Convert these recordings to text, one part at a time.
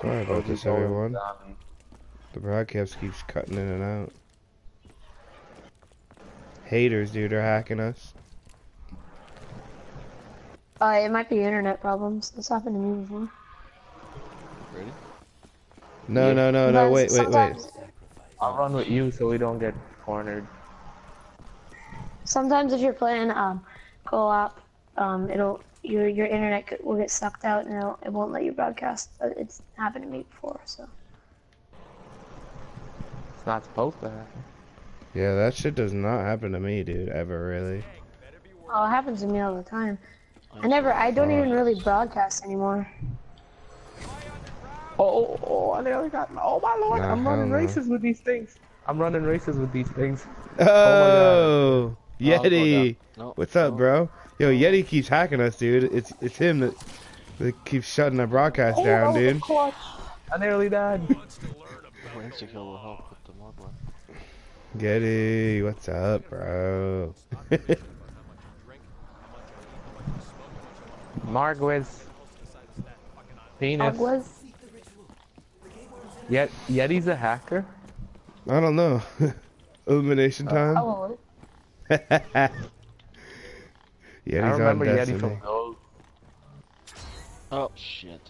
Sorry about this, everyone. The broadcast keeps cutting in and out. Haters, dude, are hacking us. Uh, it might be internet problems. This happened to me before. Ready? No, Yeah. no, no, no, But wait, wait, wait. I'll run with you so we don't get cornered. Sometimes if you're playing um, co-op, um, it'll your your internet could- will get sucked out and it'll, it won't let you broadcast. Uh, It's happened to me before, so. It's not supposed to happen. Yeah, that shit does not happen to me, dude, ever, really. Oh, it happens to me all the time. I never, I don't even really broadcast anymore. Oh, oh, oh, I nearly got. Oh my lord, Nah, I'm running hell no. races with these things. I'm running races with these things. Oh, Oh, Yeti! No, What's up, no. bro? Yo, Yeti keeps hacking us, dude. It's it's him that, that keeps shutting our broadcast Oh, down, dude. I nearly died. Insta kill will help with the mod one. Yeti, what's up, bro? Marguez. Penis. Aguas. Yet Yeti's a hacker. I don't know. Elimination time? Oh, Yeti's I remember on Yeti Destiny. from those. Oh shit.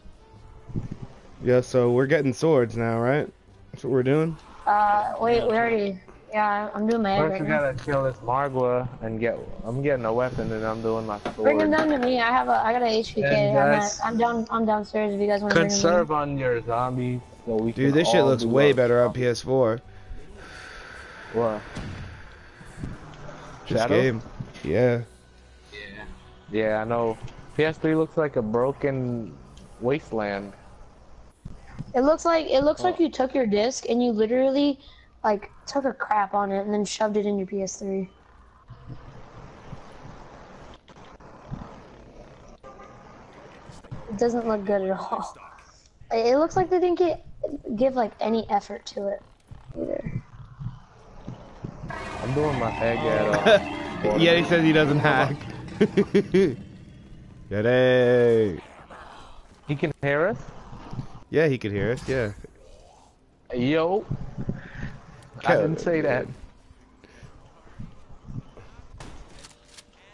Yeah, so we're getting swords now, right? That's what we're doing? uh, wait, we already. Yeah, I'm doing my egg First right we now. gotta kill this Margwa and get. I'm getting a weapon and I'm doing my Bring him sword. down to me. I have a. I got an HVK. I'm, guys- at, I'm down, I'm downstairs. If you guys want to bring him Conserve on your zombies so we can Dude, this shit looks way better on. PS4. What? This Shadow? game. Yeah. Yeah, I know. PS3 looks like a broken wasteland. It looks like it looks like you took your disc and you literally like took a crap on it and then shoved it in your PS3. It doesn't look good at all. It looks like they didn't get give like any effort to it either. I'm doing my egg at uh, Yeti says he doesn't hack. Yeti. He can hear us? Yeah, he can hear us, yeah. Yo. I didn't say that.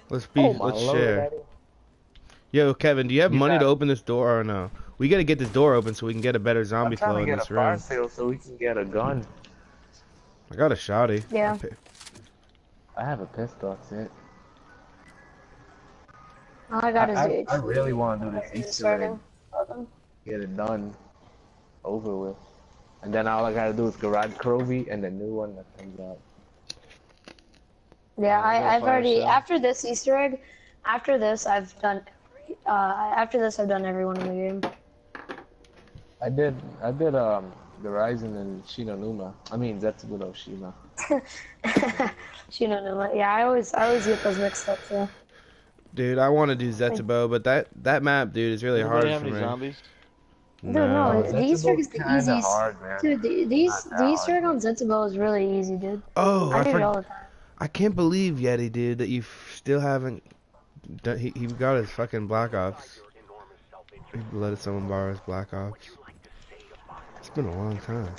Let's be, Oh let's lord. share. Daddy. Yo, Kevin, do you have You money got- to open this door or no? We gotta get this door open so we can get a better zombie I'm zombie trying flow to in get this a fire sale so we can get a gun. I got a shotty. Yeah. I have a pistol, that's it. All I got is I, the I, I really want to do this Easter egg, get it done, over with. And then all I gotta do is Gorod Krovi and the new one that comes out. Yeah, I, no I've already sale. after this Easter egg, after this I've done, uh, after this I've done everyone in the game. I did, I did, um, the Ryzen and Shi No Numa. I mean, Zetsubou No Shima. she don't. Yeah, I always I always get those mixed up too. Dude, I want to do Zetsubo, but that that map, dude, is really Anybody hard have for any me. zombies? Dude, no, the Easter egg is the easiest. hard, man. Dude, the, these Not the Easter egg hard. on Zetsubo is really easy, dude. Oh, I I, do it for- all the time. I can't believe Yeti, dude, that you still haven't. Done, he he got his fucking Black Ops. He let someone borrow his Black Ops. It's been a long time.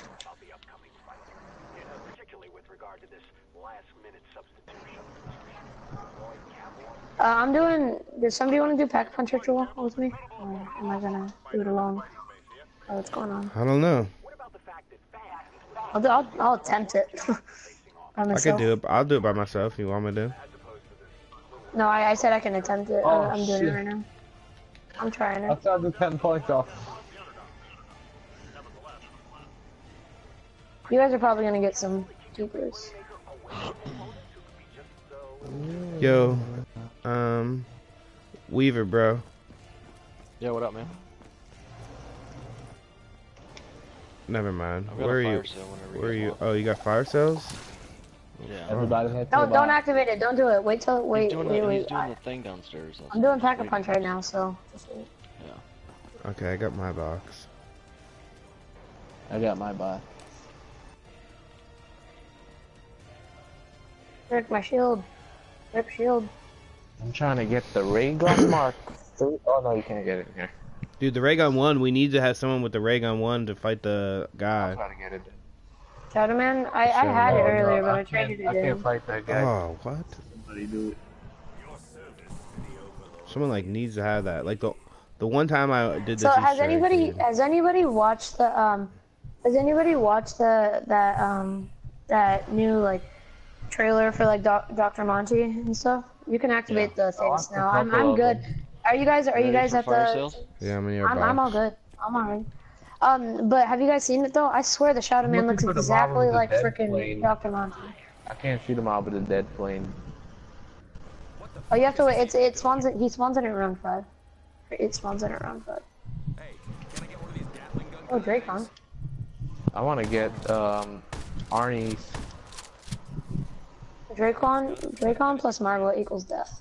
Uh, I'm doing. Does somebody want to do pack punch ritual with me? Or am I gonna do it alone? Oh, what's going on? I don't know. I'll do, I'll, I'll attempt it. by I can do it. I'll do it by myself. You want me to? No, I, I said I can attempt it. Oh, I'm, I'm doing shit. it right now. I'm trying it. I it. saw the 10 points off. You guys are probably gonna get some dupers. Yo, um, Weaver, bro. Yeah, what up, man? Never mind. Where are you? Where are you? want. Oh, you got fire cells? Yeah. Everybody had to Don't don't activate it. Don't do it. Wait till He's wait doing, wait the, he's wait. doing I, the thing downstairs. That's I'm doing pack a punch right now, so. just wait. Okay, I got my box. I got my buy. Rick, my shield. Rip shield. I'm trying to get the ray gun mark. Oh no, you can't get it in here. Dude, the ray gun one. We need to have someone with the ray gun one to fight the guy. I'll guy. try to get it. Shadow Man, I, I Sure. had it No, no, earlier, but I, can't- traded I can't in. fight that guy. Oh, what? Somebody do it. Someone like needs to have that. Like the the one time I did this. So has anybody dude. has anybody watched the um has anybody watched the that um that new like trailer for like Doc, Dr. Monty and stuff? You can activate the things watched a now. I'm I'm good. them. Are you guys are you guys for at fire the sales? Yeah, I'm in your I'm, I'm all good. I'm alright. Um, but have you guys seen it though? I swear the Shadow Man looks exactly model of the like dead freaking. Dr. Monty. I can't shoot him out with a dead plane. Oh, you have to wait. It's it spawns. It, he spawns in at round five. It spawns in at round five. Hey, can I get one of these down? Oh, Drakon. I want to get um, Arnie's. Drakon. Drakon plus Marvel equals death.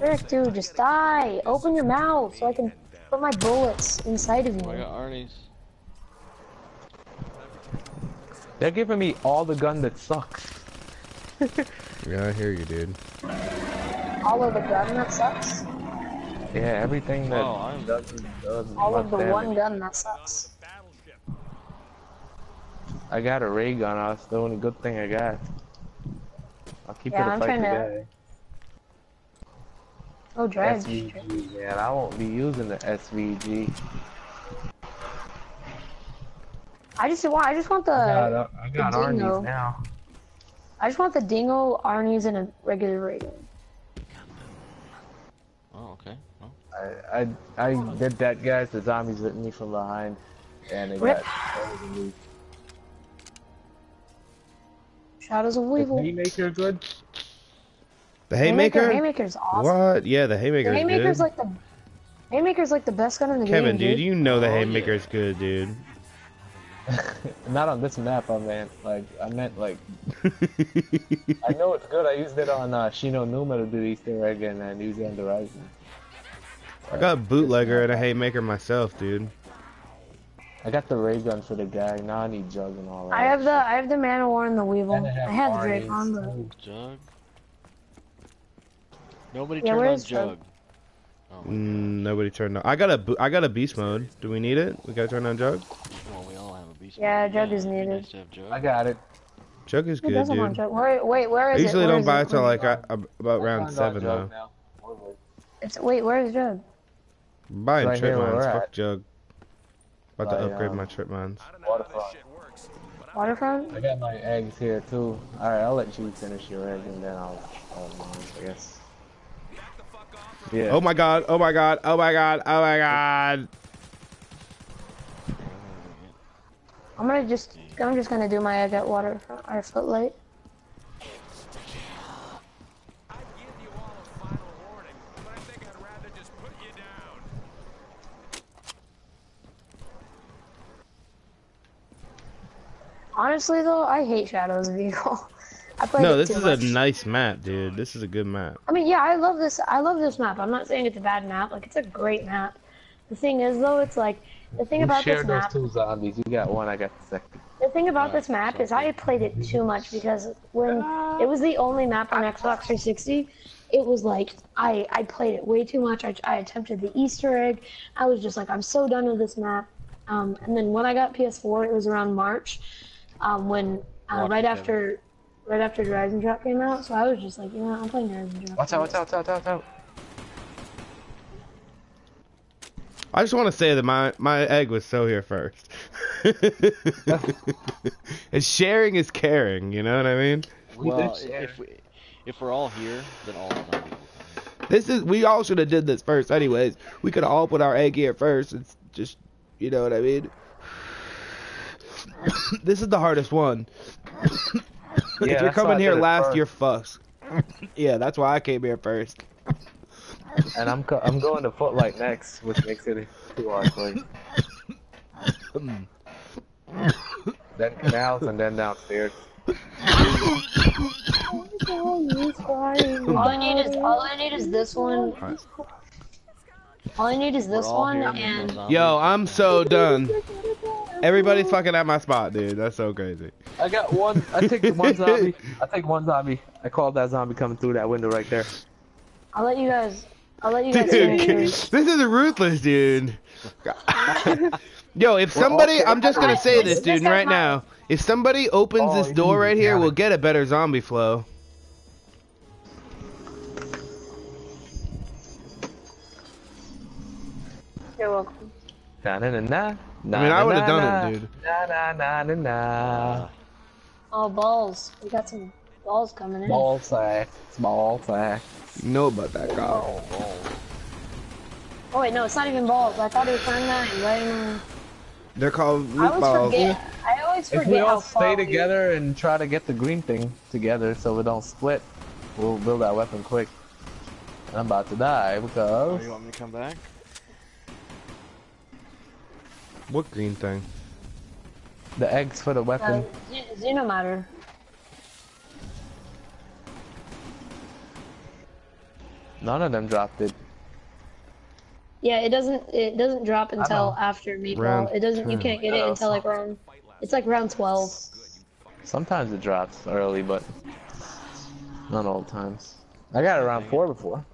Eric, dude, just die. Open your mouth so I can put my bullets inside of Oh, I you. got Arnie's. They're giving me all the gun that sucks. Yeah, I hear you, dude. All of the gun that sucks. Yeah, everything that Oh, I'm- doesn't does All of the damage. one gun that sucks. I got a ray gun. That's the only good thing I got. I'll keep Yeah, it to I'm fight trying the to- guy. Oh, Dredge. SVG, man. I won't be using the SVG. I just want. I just want the. I got, uh, I got the Dingo. Now. I just want the Dingo, Arnie's, and a regular ray gun. Oh, okay. Well, I, I I did that, guys. The zombies hit me from behind, and they Rip. got. Shadows of Is Weevil. Haymaker good? The haymaker. Haymaker's awesome. What? Yeah, the The haymaker's Haymaker's good. like the Haymaker's like the best gun in the Kevin, game, Kevin, dude, you know the Oh, yeah. haymaker's good, dude. Not on this map, I meant. Like, I meant like. I know it's good. I used it on uh, Shi No Numa to do the Easter egg, and I used it on the Horizon. I got a bootlegger and a haymaker myself, dude. I got the ray gun for the guy. Now I need jug and all that. I have the I have the Man of War and the Weevil. And I I have the Arnie's. Drakon, but Jug. Nobody Yeah, turned on where's Jug? Jug. Oh, Mm, nobody turned on. I got a bo- I got a beast mode. Do we need it? We gotta turn on jug. well, we all have a beast. Yeah, mode. Jug is needed. Nice Jug. I got it. Jug is good, dude. Jug? Where, wait, where I is it? usually don't buy it? it till like uh, about round seven though. now. It's wait, where is Jug? I'm buying Right trip mines. Fuck at. jug. About to upgrade um, my trip mines. Waterfront. Waterfront? I got my eggs here too. Alright, I'll let you finish your egg and then I'll, I'll mine, I guess. Yeah. Oh my god! Oh my god! Oh my god! Oh my god! I'm gonna just I'm just gonna do my egg at Waterfront or Footlight. Honestly though, I hate Shadows of Evil. I played No, this is much. a nice map, dude. This is a good map. I mean, yeah, I love this. I love this map. I'm not saying it's a bad map. Like, it's a great map. The thing is, though, it's like the thing You about share this those map. two zombies. You got one, I got the second. The thing about Yeah, this map so is I played it too much because when it was the only map on Xbox 360, it was like I I played it way too much. I, I attempted the Easter egg. I was just like I'm so done with this map. Um, and then when I got PS4, it was around March, um, when uh, right it, after right after Eisendrache came out. So I was just like, you know, I'm playing Eisendrache. Watch out, watch out, watch out, watch out. I just want to say that my my egg was so here first. and sharing is caring. You know what I mean? Well, if we if we're all here, then all of them. This is we all should have did this first. Anyways, we could have all put our egg here first. It's just you know what I mean. this is the hardest one. if you're coming here last, first. you're fucked. yeah, that's why I came here first. And I'm co- I'm going to Footlight next, which makes it a two hour play. then canals and then downstairs. All I need is all I need is this one. All I need is this We're all one here, and. Yo, I'm so done. Everybody's fucking at my spot, dude. That's so crazy. I got one. I take one zombie. I take one zombie. I called that zombie coming through that window right there. I'll let you guys. I'll let you guys. Dude, this yours. is ruthless, dude. Yo, if somebody, I'm just gonna say this, dude, right now. If somebody opens Oh, this door right here, got we'll get a better zombie flow. You're welcome. Na na na na. I mean, I would've done it, dude. Na na na na na. Oh balls! We got some balls coming in. Ball sack. Small sack. You know about that, guy. Oh wait, no, it's not even balls. I thought it was turn nine. Right now. They're called I always forget. I always If forget we how all far stay we- together and try to get the green thing together so we don't split, we'll build that weapon quick. I'm about to die Oh, because you want me to come back? What green thing? the eggs for the Uh, weapon. Xe- Xenomatter. None of them dropped it. Yeah, it doesn't. It doesn't drop until after meatball. Round it doesn't. You can't get it until like round. It's like round twelve. Sometimes it drops early, but not all the times. I got it around four before.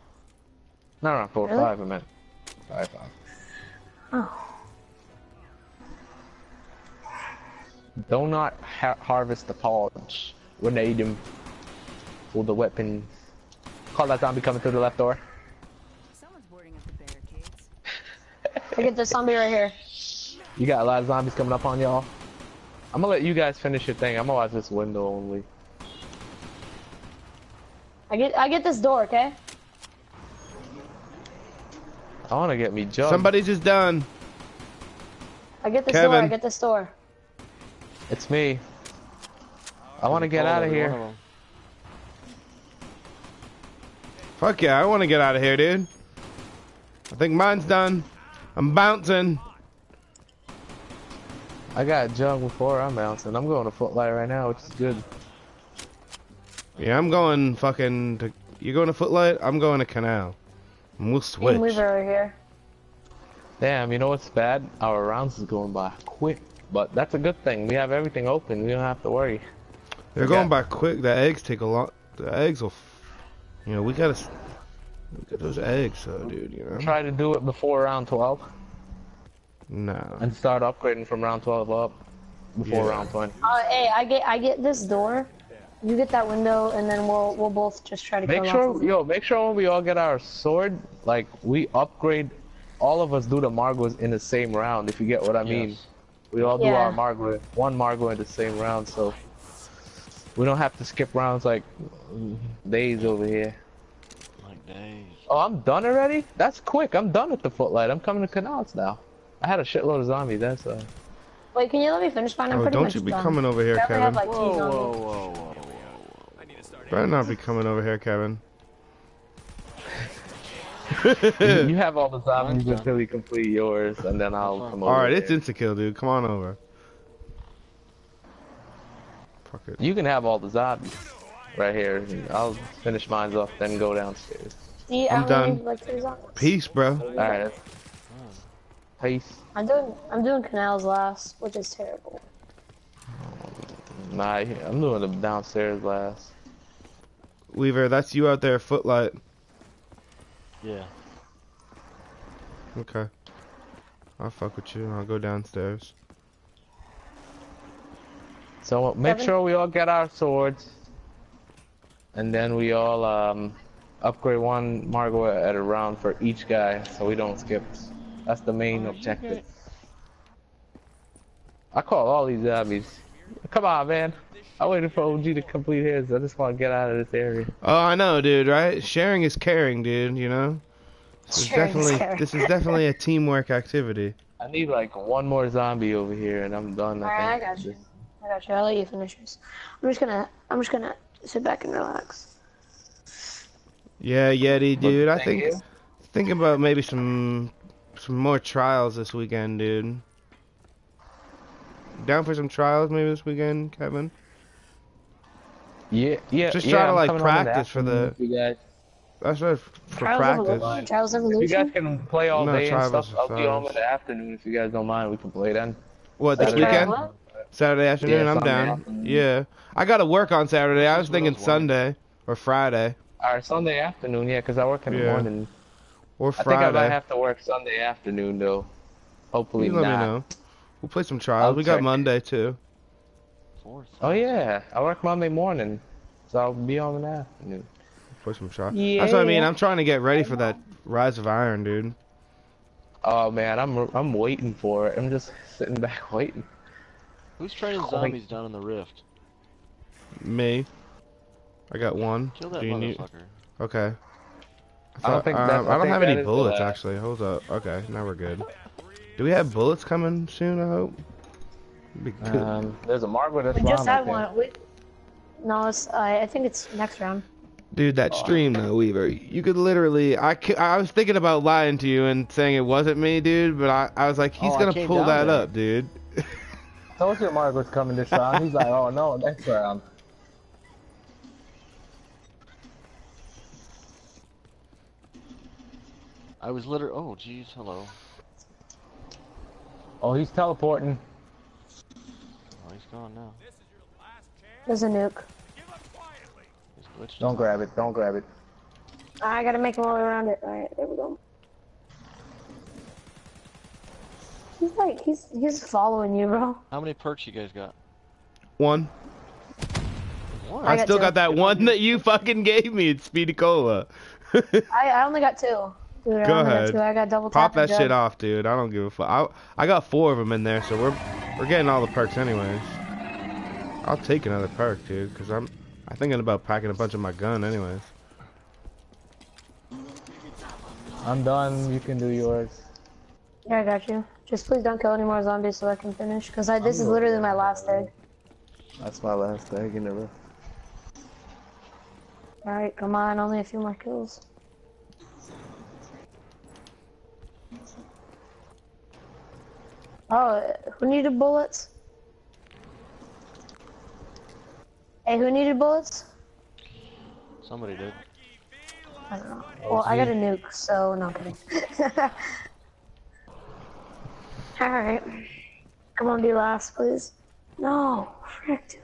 Not around four, Really? five. I meant five, five. Oh. Do not ha harvest the pods. when Grenade them. Pull the weapon. Call that zombie coming through the left door. Someone's boarding up the barricades. I get this zombie right here. You got a lot of zombies coming up on y'all. I'm gonna let you guys finish your thing. I'm gonna watch this window only. I get. I get this door. Okay. I wanna get me jugged. Somebody's just done. I get this door. I get this door. It's me. I wanna get out of here. them. Fuck yeah, I want to get out of here, dude. I think mine's done. I'm bouncing. I got jugged before I'm bouncing. I'm going to Footlight right now, which is good. Yeah, I'm going fucking. To, you going to Footlight? I'm going to Canal. And we'll Team switch. Weaver right here. Damn, you know what's bad? Our rounds is going by quick. But that's a good thing. We have everything open. We don't have to worry. They're Okay. going by quick. The eggs take a lot. The eggs will. f- You know, we gotta. s- Look at those eggs, though, dude. You know. Try to do it before round 12 No. and start upgrading from round 12 up before Yeah. round 20. Uh, hey, I get. I get this door. You get that window, and then we'll we'll both just try to Make kill sure, off. yo, make sure when we all get our sword, like we upgrade. All of us do the Margwas in the same round. If you get what I mean, Yes. We all do Yeah. our Margwa, one Margwa in the same round, so we don't have to skip rounds like days over here. Like days. Oh, I'm done already? That's quick. I'm done with the footlight. I'm coming to canals now. I had a shitload of zombies. That's uh. Wait, can you let me finish mine? I'm Oh, pretty don't much you be done. coming over here, I only have Kevin. like two Whoa, whoa, zombies. whoa, whoa, whoa. Better not be coming over here, Kevin. you have all the zombies until you complete yours, and then I'll come over. All right, it's there. insta kill, dude. Come on over. Fuck it. You can have all the zombies right here. I'll finish mine off, then go downstairs. See, I'm I only done. need, like three zombies. Peace, bro. All right. Peace. I'm doing. I'm doing canals last, which is terrible. Nah, I'm doing the downstairs last. Weaver, that's you out there, footlight. Yeah. Okay. I'll fuck with you. I'll go downstairs. So make Kevin? sure we all get our swords, and then we all um, upgrade one Margwa at a round for each guy, so we don't skip. That's the main objective. I call all these zombies. Come on, man. I waited for OG to complete his. I just want to get out of this area. Oh, I know, dude. Right? Sharing is caring, dude. You know. This is Sharing is definitely caring. this is definitely a teamwork activity. I need like one more zombie over here, and I'm done. Alright, I think. got you. I got you. I'll let you finish yours. I'm just gonna. I'm just gonna sit back and relax. Yeah, Yeti, dude. I think you. think about maybe some some more trials this weekend, dude. Down for some trials maybe this weekend, Kevin? Yeah, yeah. Just yeah, try to, I'm like, coming home in practice for the- afternoon, You guys, That's right for Trials practice. Evolution. Trials if you Evolution. guys can play all No, day and Tribals stuff, are I'll be home in the afternoon if you guys don't mind. We can play then. What this Wait, try weekend? what? Saturday afternoon. Yeah, I'm Sunday down. afternoon. Yeah, I gotta work on Saturday. I was That's what I thinking was wondering. Sunday or Friday Alright, Sunday afternoon, yeah, 'cause I work in the Yeah. morning. or I think I might Friday. have to work Sunday afternoon though. Hopefully You let not. me know. We'll play some trials. I'll we got check. Monday too. Fourth. Oh yeah, I work Monday morning, so I'll be on in the afternoon. Push some shots. Yeah. That's what I mean. I'm trying to get ready for that Rise of Iron, dude. Oh man, I'm I'm waiting for it. I'm just sitting back waiting. Who's training Oh, zombies down in the rift? Me. I got one. Kill that Do you need? motherfucker. Okay. I don't think um, I I don't think have any bullets actually. Hold up. Okay, now we're good. Do we have bullets coming soon? I hope. Be good. Um, there's a Margwa that's We just had one. We, no, it's, I I think it's next round. Dude, that stream though, Weaver. You could literally. I, I was thinking about lying to you and saying it wasn't me, dude. But I, I was like, he's Oh, gonna pull that there. up, dude. told you Margwa's coming this round. He's like, oh no, next round. I was literally. Oh, jeez. Hello. Oh, he's teleporting. He's gone now. There's a nuke. Don't grab it. Don't grab it. Ah, I gotta make my way around it. Alright, there we go. He's like, he's he's following you, bro. How many perks you guys got? One. One. I, I got still two. got that one that you fucking gave me. It's Speedy Cola. I, I only got two. Dude, I Go ahead. I got double Pop that shit off, dude. I don't give a fuck. I, I got four of them in there, so we're we're getting all the perks anyways. I'll take another perk, dude, because I'm I'm thinking about packing a bunch of my gun anyways. I'm done. You can do yours. Yeah, I got you. Just please don't kill any more zombies so I can finish. Cause I, this is literally my last egg. That's my last egg in the room. Alright, come on, only a few more kills. Oh, who needed bullets? Hey, who needed bullets? Somebody did. I don't know. Well, I got a nuke, so no I'm kidding. Alright. Come on, be last, please. No, frick, dude.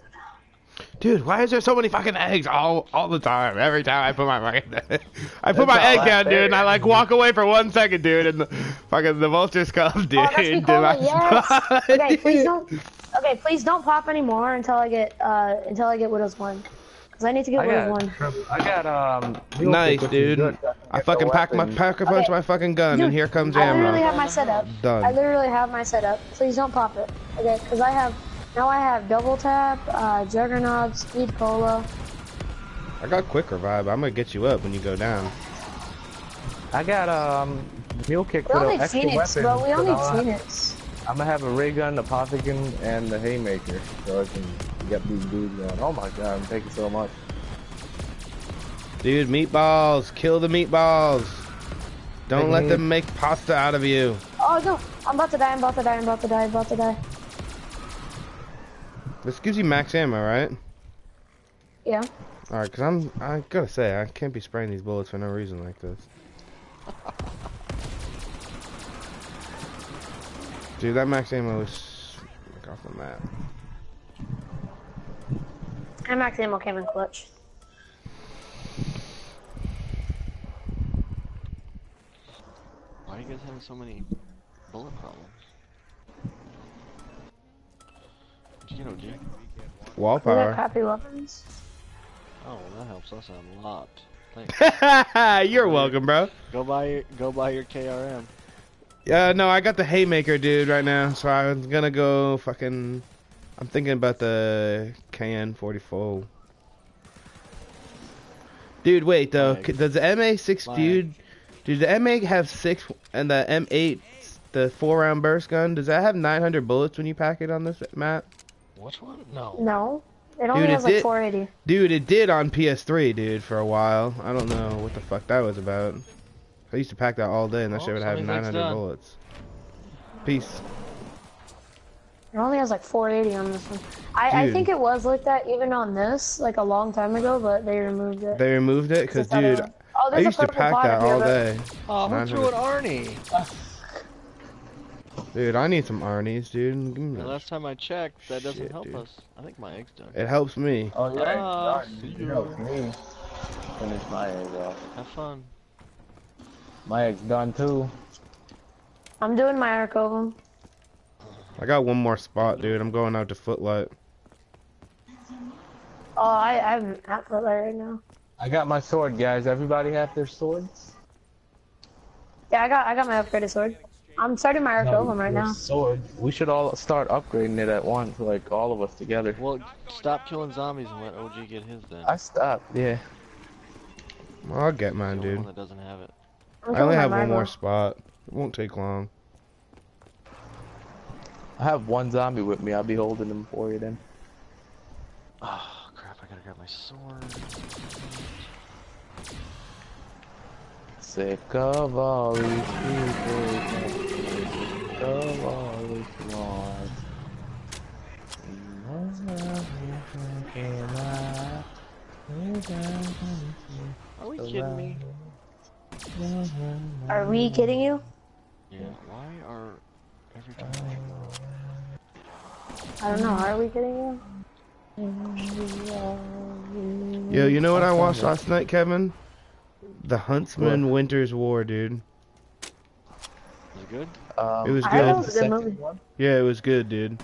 Dude, why is there so many fucking eggs all all the time? Every time I put my fucking I put my egg down, dude, and I like walk away for one second, dude, and the fucking the vultures come, dude. Oh, that's to Nicola, my yes. Okay, please don't. Okay, please don't pop anymore until I get uh until I get Widow's Wine, cause I need to get I Widow's got, one. I got um. mule Nice, kick, which is dude. good, so can I fucking pack my weapon. pack a punch Okay. my fucking gun, and here comes I literally ammo. have my setup. Done. I literally have my setup. Please don't pop it. Okay, cause I have now I have double tap, uh, Juggernaut, Speed Cola. I got quick revive. I'm gonna get you up when you go down. I got um. Mule kick We for the need extra Phoenix, weapon. bro. We all so I'll- need Phoenix. I'm gonna have a ray gun, the Apothicon, and the Haymaker, so I can get these dudes going. Oh my god, thank you so much. Dude, meatballs. Kill the meatballs. Don't Big let them make pasta out of you. Oh no! I'm about to die. I'm about to die. I'm about to die. I'm about to die. This gives you max ammo, right? Yeah. Alright, cause I'm, I gotta say, I can't be spraying these bullets for no reason like this. Dude, that max ammo is like off the map. And max ammo came in clutch. Why are you guys having so many bullet problems? You get OG? Wall We got power. crappy weapons. Oh, well, that helps us a lot. Thanks. You're welcome, bro. go buy your go buy your KRM. Yeah, no, I got the haymaker, dude, right now. So I was gonna go fucking. I'm thinking about the KN44. Dude, wait though. Like- Does the MA6 like- dude? Does the M8 have six and the M8, the four round burst gun? Does that have 900 bullets when you pack it on this map? Which one? No. No. It only Dude, it has like did- 480. Dude, it did on PS3, dude, for a while. I don't know what the fuck that was about. I used to pack that all day, and that Oh, shit would have somebody's 900 done. bullets. Peace. It only has like 480 on this one. I, I think it was like that even on this, like a long time ago, but they removed it. They removed it because, It's not a- dude, oh, I used to pack that all day. Oh, who 900. threw an Arnie? Dude, I need some Arnie's, dude. Give me The last time I checked, that doesn't Shit, help dude. us. I think my egg's done. It helps me. Oh yeah, Ah, darn, see you you. me. Finish my egg off. Have fun. My egg's done too. I'm doing my arc over. I got one more spot, dude. I'm going out to Footlight. Oh, I, I'm at Footlight right now. I got my sword, guys. Everybody have their swords? Yeah, I got I got my upgraded sword. I'm starting my arc over right now. Sword. We should all start upgrading it at once, like all of us together. Well, stop killing zombies and let OG get his then. I stopped. Yeah. Well, I'll get mine, dude. one that doesn't have it. I'm I only have one Margwa. more spot. It won't take long. I have one zombie with me. I'll be holding him for you then. Oh crap! I gotta grab my sword. Sick of all these people. Sick of all these flaws. Are we kidding me? Are we kidding you? Yeah. Why are every time? I don't know. Are we kidding you? Yo, you know what I watched last night, Kevin? The Huntsman Winter's War, dude. Is it good? Um, It was I heard good. it was a good movie. Yeah, it was good, dude.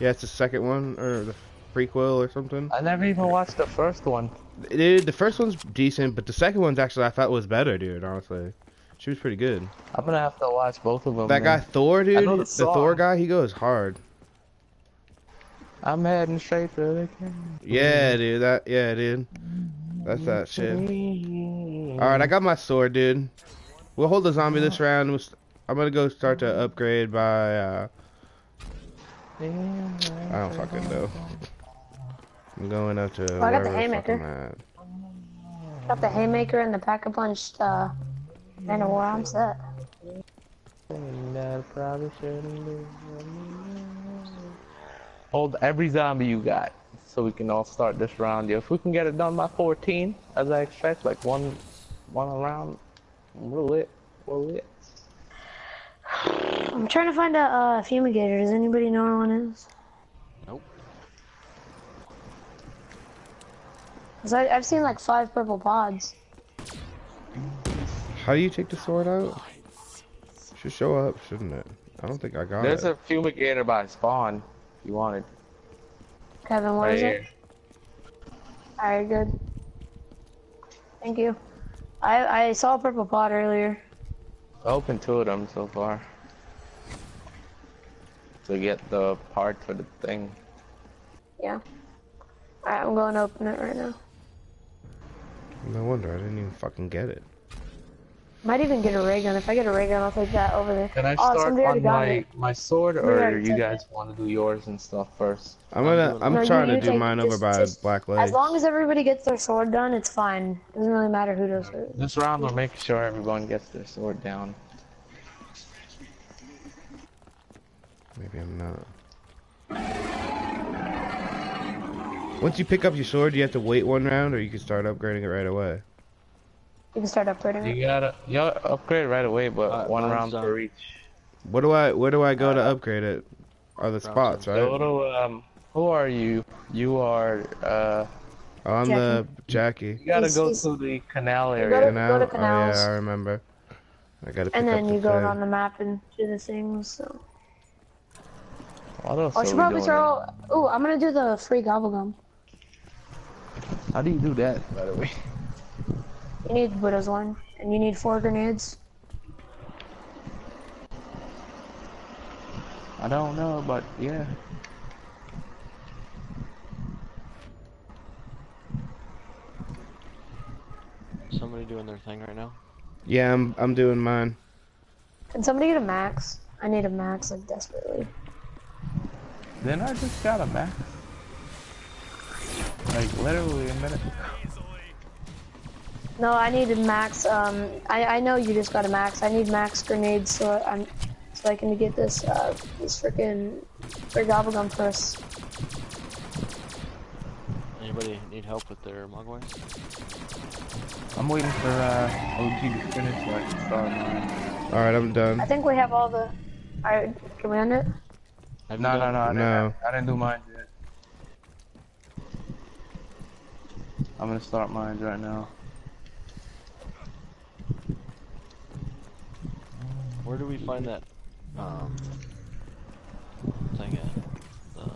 Yeah, it's the second one or the prequel or something. I never even watched the first one. Dude, the first one's decent, but the second one's actually I thought was better, dude. Honestly, she was pretty good. I'm gonna have to watch both of them. That guy. Thor, dude, the the, Thor guy, he goes hard. I'm heading straight to the king. Yeah, dude. That yeah, dude. That's that shit. All right, I got my sword, dude. We'll hold the zombie this round. We'll I'm gonna go start to upgrade by. uh I don't fucking know. I'm going up to. Oh, I got the wherever fuck I'm haymaker. at. Got the haymaker and the pack a punch. Uh, man of war. I'm set. Hold every zombie you got, so we can all start this round. Yeah, if we can get it done by 14, as I expect, like one, one around, we're lit. We're lit. I'm trying to find a uh, fumigator. Does anybody know where one is? Nope. Cause I, I've seen like five purple pods. How do you take the sword out? Should show up, shouldn't it? I don't think I got There's it. There's a fumigator by spawn. If you wanted. Kevin, what Right is here. it? Alright, good. Thank you. I I saw a purple pot earlier. I opened two of them so far. To get the part for the thing. Yeah. Alright, I'm going to open it right now. No wonder I didn't even fucking get it. Might even get a ray gun. If I get a ray gun, I'll take that over there. Can I oh, start somebody on my, it. my sword, or already you took guys want to do yours and stuff first? I'm I'm gonna. I'm No, trying to do take- mine over by just- Black Lake. As long as everybody gets their sword done, it's fine. It doesn't really matter who does it. This round, we're making sure everyone gets their sword down. Maybe I'm not. Once you pick up your sword, you have to wait one round, or you can start upgrading it right away. You can start upgrading. You gotta, you gotta upgrade right away, but Uh, one round done. per each. What do I? Where do I go to Uh, upgrade it? Are the spots right? Go to, um, who are you? You are, uh, Oh, I'm the Jackie. you gotta He's- go he's- to the canal go area. to- Canal. Oh canals. yeah, I remember. I gotta pick And up then the you go thing. on the map and do the things. So. What else Oh, I should probably throw. Ooh, I'm gonna do the free gobble gum. How do you do that, by the way? You need widow's wine, and you need four grenades. I don't know, but yeah. Somebody doing their thing right now. Yeah, I'm. I'm doing mine. Can somebody get a max? I need a max like desperately. Then I just got a max. Like literally a minute. No, I need a max. Um, I I know you just got a max. I need max grenades so I'm so I can get this uh this freaking free gobble gum first. Anybody need help with their mogwai? I'm waiting for uh, OG to finish so I can start mine. All right, I'm done. I think we have all the. Alright, can we end it? Have you No, no, no, I didn't, No. I didn't do mine yet. I'm gonna start mine right now. Where do we find that um thing at? The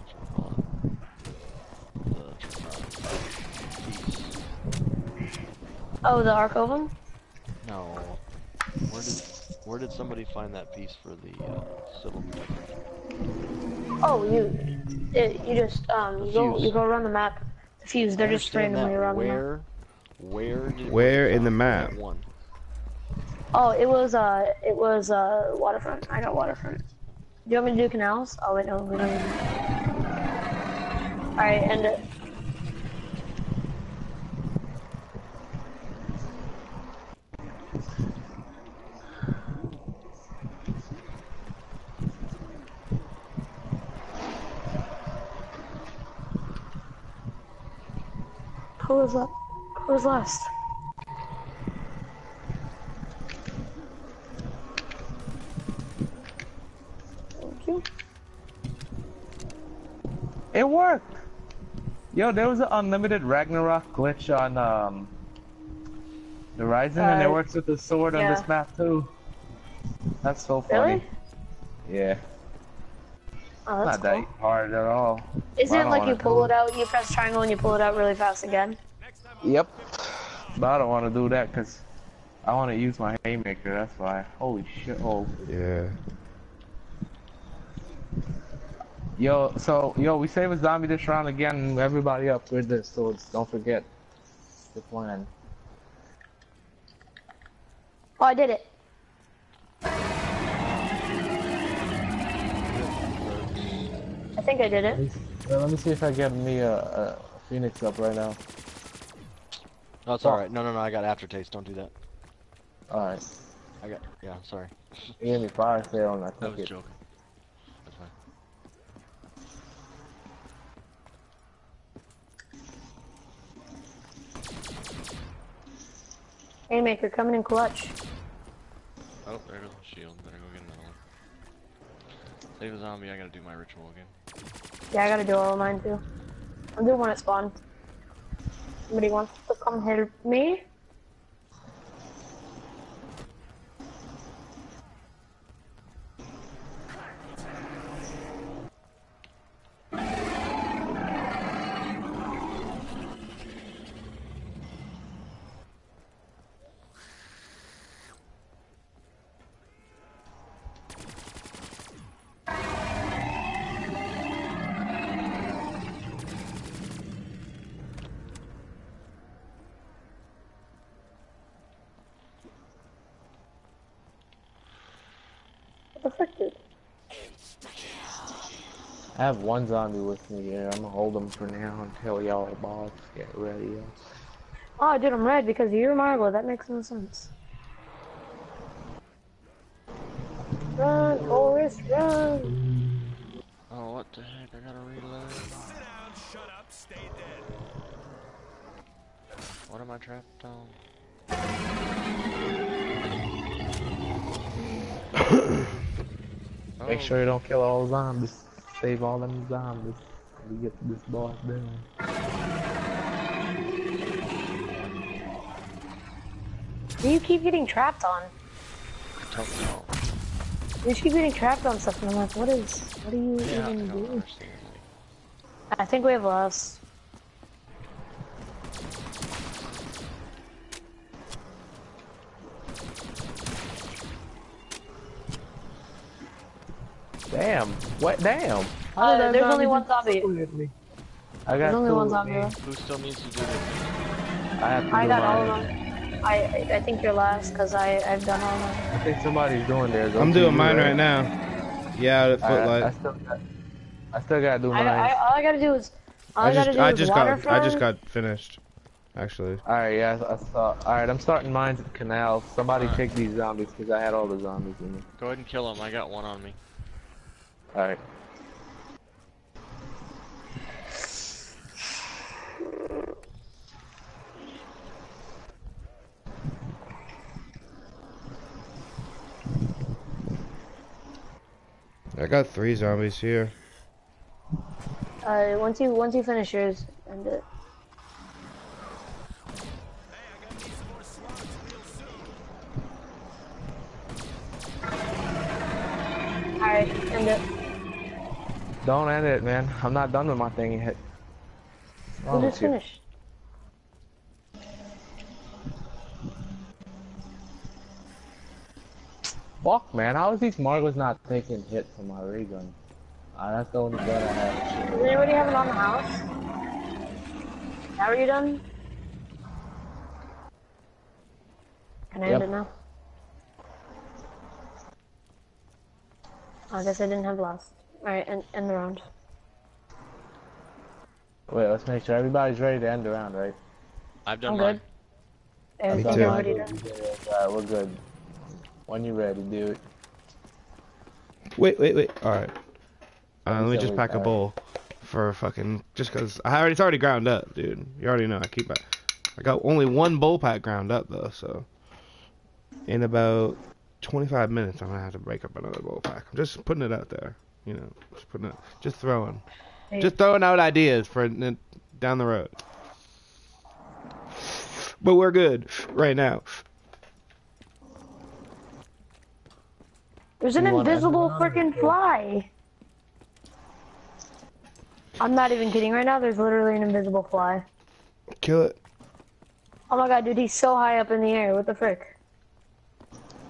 whatchamacallit? The uh, piece. Oh, the Arcovum? No. Where did where did somebody find that piece for the uh, civil protector? Oh, you, it, you just um, you go Fuse. you go around the map. The fuse, they're just randomly that. around the map. where where did Where in the map? One. Oh, it was uh, it was uh, waterfront. I got waterfront. Do you want me to do canals? Oh wait, no, we don't. All right, end it. Who was up? Who was last? You. It worked! Yo, there was an unlimited Ragnarok glitch on um the Horizon and it Uh, works with the sword on this map too. That's so funny. Really? Yeah. Oh, that's Not that hard at all. Isn't it like you pull it out, you press triangle and you pull it out really fast again? Yep. But I don't want to do that because I want to use my haymaker. That's why. Holy shit! Oh, Yeah. Yo. So yo, we save a zombie this round again. Everybody up with this so Don't forget the plan. Oh, I did it. I think I did it. let me see if I get me a, a phoenix up right now. No, it's Oh. alright. No, no, no, I got aftertaste. Don't do that. All right. I got, yeah, sorry. You gave me fire sale and I took I took was it. joking. Haymaker coming in clutch. Oh, there goes the shield. Better go get another one. Save a zombie, I gotta do my ritual again. Yeah, I gotta do all of mine too. I'm doing one at spawn. Somebody wants to come help me? Have one zombie with me here. I'm gonna hold him for now until y'all boss get ready. Oh, dude, I'm red because you're Margwa. That makes no sense. Run, Forrest, run! Oh, what the heck? I gotta reload. Sit down, shut up, stay dead. What am I trapped on? Make sure you don't kill all the zombies. Save all them zombies. We get this boss down. Do you keep getting trapped on? I don't know. You keep getting trapped on stuff, and I'm like, what is, what do you Yeah, even don't do? understand. I think we have less. Damn. What? Damn. How Uh, did there's only one zombie. hit? I got There's only one zombie left. Who still needs to do this? I have to I do got all of them. I, I, I think you're last, because I, I've done all of them. I think somebody's doing theirs. I'm doing mine ready? right now. Yeah, at I, I Footlight. still got. I still gotta do mine. I, all I gotta do is, all I, I just gotta do I is just got I just got finished. Actually. Alright, yeah, I saw. Alright, I'm starting mines at the Canal. Somebody Alright. take these zombies because I had all the zombies in me. Go ahead and kill them, I got one on me. Alright. I got three zombies here. Uh, once you once you finish yours, end it. Alright, end it. Don't end it, man. I'm not done with my thing yet. We'll just with you? finish. Fuck, man. How is these Margwas not taking hit from my ray gun? Ah, that's the only gun I have. Does anybody have it on the house? Now are you done? Can I Yep. end it now? I guess I didn't have last. Alright, end, end the round. Wait, let's make sure everybody's ready to end the round, right? I've done I'm mine. good. Everything's too. already You done. did it. Alright, we're good. When you ready, dude. Wait, wait, wait. All right. Uh, let me just pack a bowl for fucking just cause I already it's already ground up, dude. You already know I keep it. I got only one bowl pack ground up though, so in about 25 minutes I'm gonna have to break up another bowl pack. I'm just putting it out there, you know, just putting it, just throwing, Hey. just throwing out ideas for down the road. But we're good right now. There's an You invisible freaking fly. I'm not even kidding right now. There's literally an invisible fly. Kill it. Oh my god, dude, he's so high up in the air. What the frick?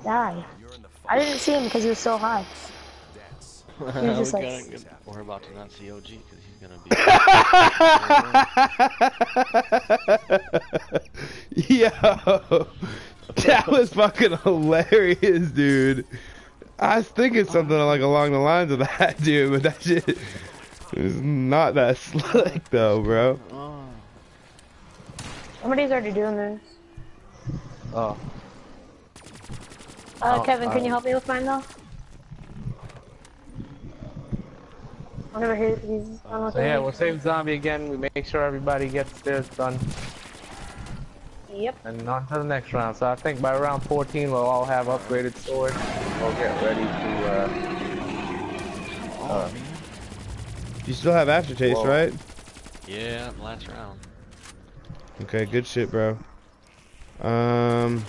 Die. I didn't see him because he was so high. He was just we like- gotta, we're about to not see OG because he's gonna be. Yo, that was fucking hilarious, dude. I was thinking something like along the lines of that, dude, but that shit is not that slick though, bro. Somebody's already doing this. Oh, Uh, Oh, Kevin, can you help me with mine though? Whenever he, he's done with so yeah, we'll save zombie again. We make sure everybody gets theirs done, Yep. and on to the next round. So I think by round 14 we'll all have upgraded swords. We'll get ready to. Uh, uh, You still have aftertaste, Whoa. right? Yeah, last round. Okay, good shit, bro. Um,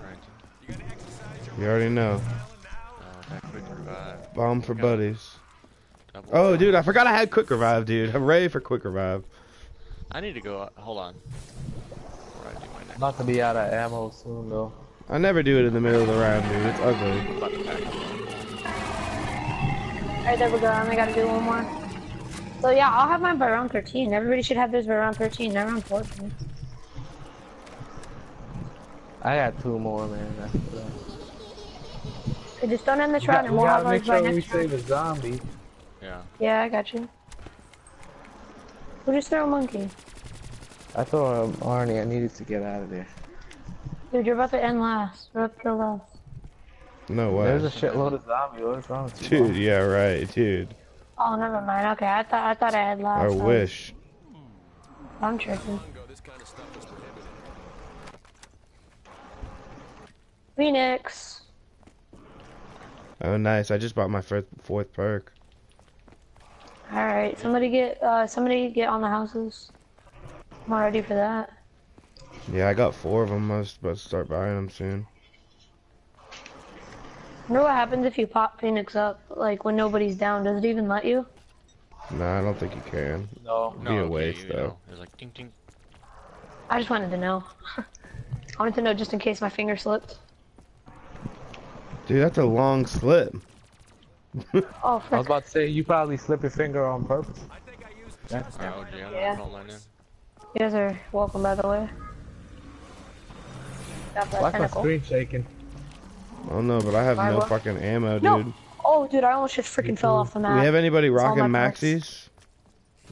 Alright. You already know. Uh, that quick revive. Bomb for buddies. Oh, dude, I forgot I had quick revive, dude. Hooray for quick revive. I need to go. uh, Hold on. Before I do my next. about to be out of ammo soon though. I never do it in the middle of the round, dude. It's ugly. I'm about to pack up. Alright, there we go. I only gotta do one more. So yeah, I'll have mine by round 13. Everybody should have theirs by round 13, not round 14. I got two more, man. That's, Okay, just don't end this we round got- and we we'll gotta have make ours by sure we next round. save a zombie. Yeah. Yeah, I got you. We'll just throw a monkey. I thought um, Arnie, I needed to get out of there. Dude, you're about to end last. We're about to kill last. No way. There's a shitload of zombies. What's wrong with you? Dude, yeah, right, dude. Oh, never mind. Okay, I thought I thought I had last. I was- wish. I'm tripping. Phoenix. Oh, nice. I just bought my first, fourth perk. All right, somebody get uh somebody get on the houses. I'm all ready for that. Yeah, I got four of them. I was about to start buying them soon. Wonder what happens if you pop Phoenix up, like when nobody's down. Does it even let you? Nah, I don't think you can. No. No. Be a waste, you though. know, It was like ding ding. I just wanted to know. I wanted to know just in case my finger slipped. Dude, that's a long slip. Oh, I was about to say you probably slip your finger on purpose. That's Alright, OG, I'm Yeah. gonna call in. You guys are welcome, by the way. Got that my screen shaking? I don't know, but I have Why, no what? fucking ammo, No. dude. Oh, dude, I almost just freaking fell off the map. Do we have anybody It's rocking my maxis?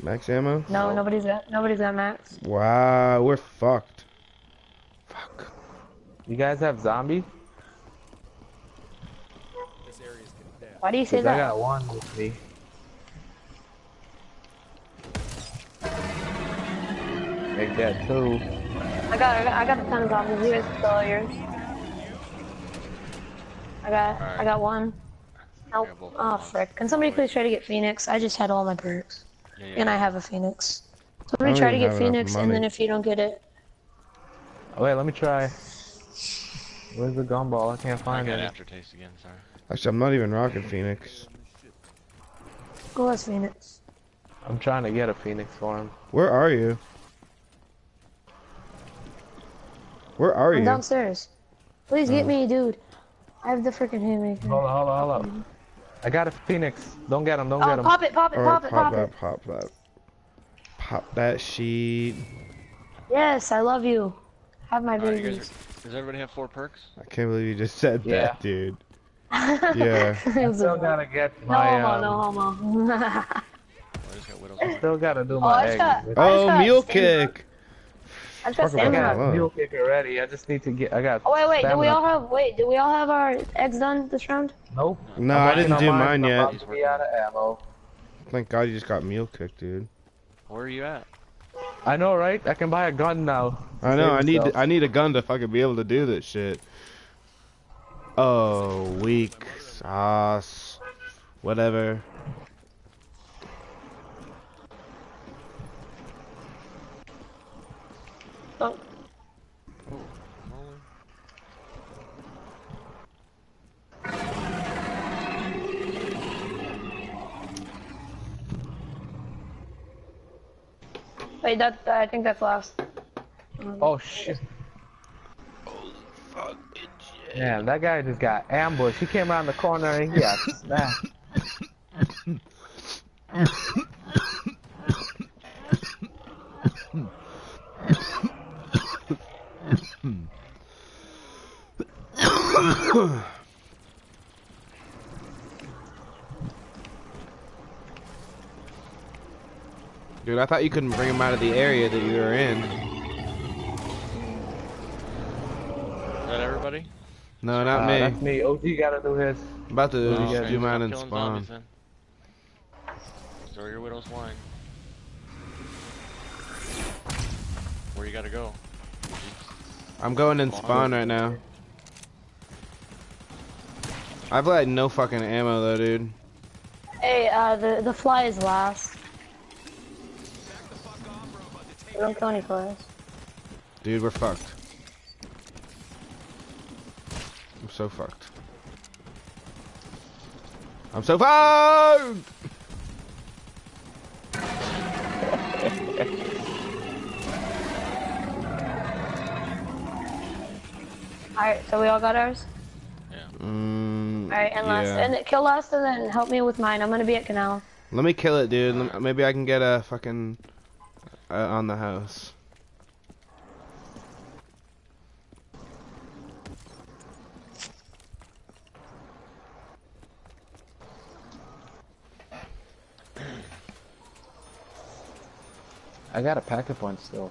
Max ammo? No, nobody's got nobody's got max. Wow, we're fucked. Fuck. You guys have zombies? Why do you say that? I got one with me. Make that two. I got, I got I got a ton of zombies. You guys can sell yours. I got I got one. Help. Oh frick. Can somebody please try to get Phoenix? I just had all my perks. Yeah, yeah. And I have a Phoenix. I Somebody don't try to get Phoenix and then if you don't get it. Oh, wait, let me try. Where's the gumball? I can't I find got it. aftertaste again. Sorry. Actually, I'm not even rocking Phoenix. Go has Phoenix? I'm trying to get a Phoenix for him. Where are you? Where are I'm you? downstairs. Please Oh. get me, dude. I have the freaking haymaker. Hold on, hold on, hold on. I got a Phoenix. Don't get him, don't Oh, get him. pop it, pop it, Alright, pop it, pop pop it. that, pop that. Pop that sheet. Yes, I love you. Have my Alright, you babies. guys does everybody have four perks? I can't believe you just said Yeah. that, dude. Yeah. It was Still gotta get my. no homo, um, no homo. I just got Widow's Still gotta do oh, my I just egg. got. Oh, got mule kick. I just got Talk about I stamina. Wow. got mule kicker ready. I just need to get. I got. Oh wait, wait. Do we all have? Wait, do we all have our eggs done this round? Nope. No, I'm I didn't do mine, mine I'm yet. about to be out of ammo. Thank God you just got mule kick, dude. Where are you at? I know, right? I can buy a gun now. I know. I need. yourself. I need a gun to fucking be able to do this shit. Oh, weak sauce. Whatever. Oh, wait, that I think that's last. Oh shit. Man, that guy just got ambushed. He came around the corner and he got smacked. Dude, I thought you couldn't bring him out of the area that you were in. Is that everybody? No, not Uh, me. That's me. OG gotta do his. I'm about to Oh, do okay. mine and spawn. zombies then. Throw your widow's wine. Where you gotta go? I'm going in spawn right now. I've like no fucking ammo though, dude. Hey, uh, the the fly is last. Don't kill any flies. Dude, we're fucked. I'm so fucked. I'm so fucked! Alright, so we all got ours? Mm, Alright, and last, yeah. and kill last and then help me with mine. I'm gonna be at Canal. Let me kill it, dude. Maybe I can get a fucking uh, on the house. I got a pack of punch still.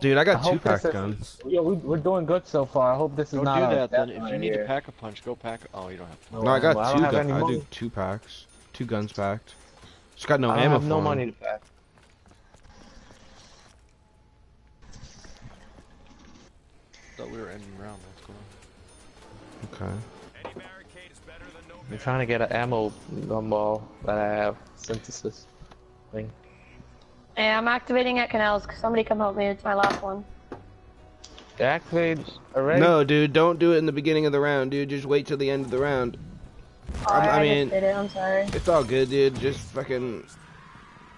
Dude, I I got two pack is- guns. Yeah, we, we're doing good so far. I hope this is Don't not do our that then. If you need here. to pack a punch, go pack. Oh, you don't have to. No, I got well, I two don't have guns. any I do two packs. Two guns packed. Just got no I don't ammo have for no 'em. money to pack. Thought we were ending round. What's going on? Okay. I'm trying to get an ammo gumball that I have synthesis thing. Hey, I'm activating at Canals. Somebody come help me. It's my last one. They activated already? No, dude, don't do it in the beginning of the round, dude. Just wait till the end of the round. Oh, I- I I, mean- just did it. I'm sorry. It's all good, dude. Just fucking.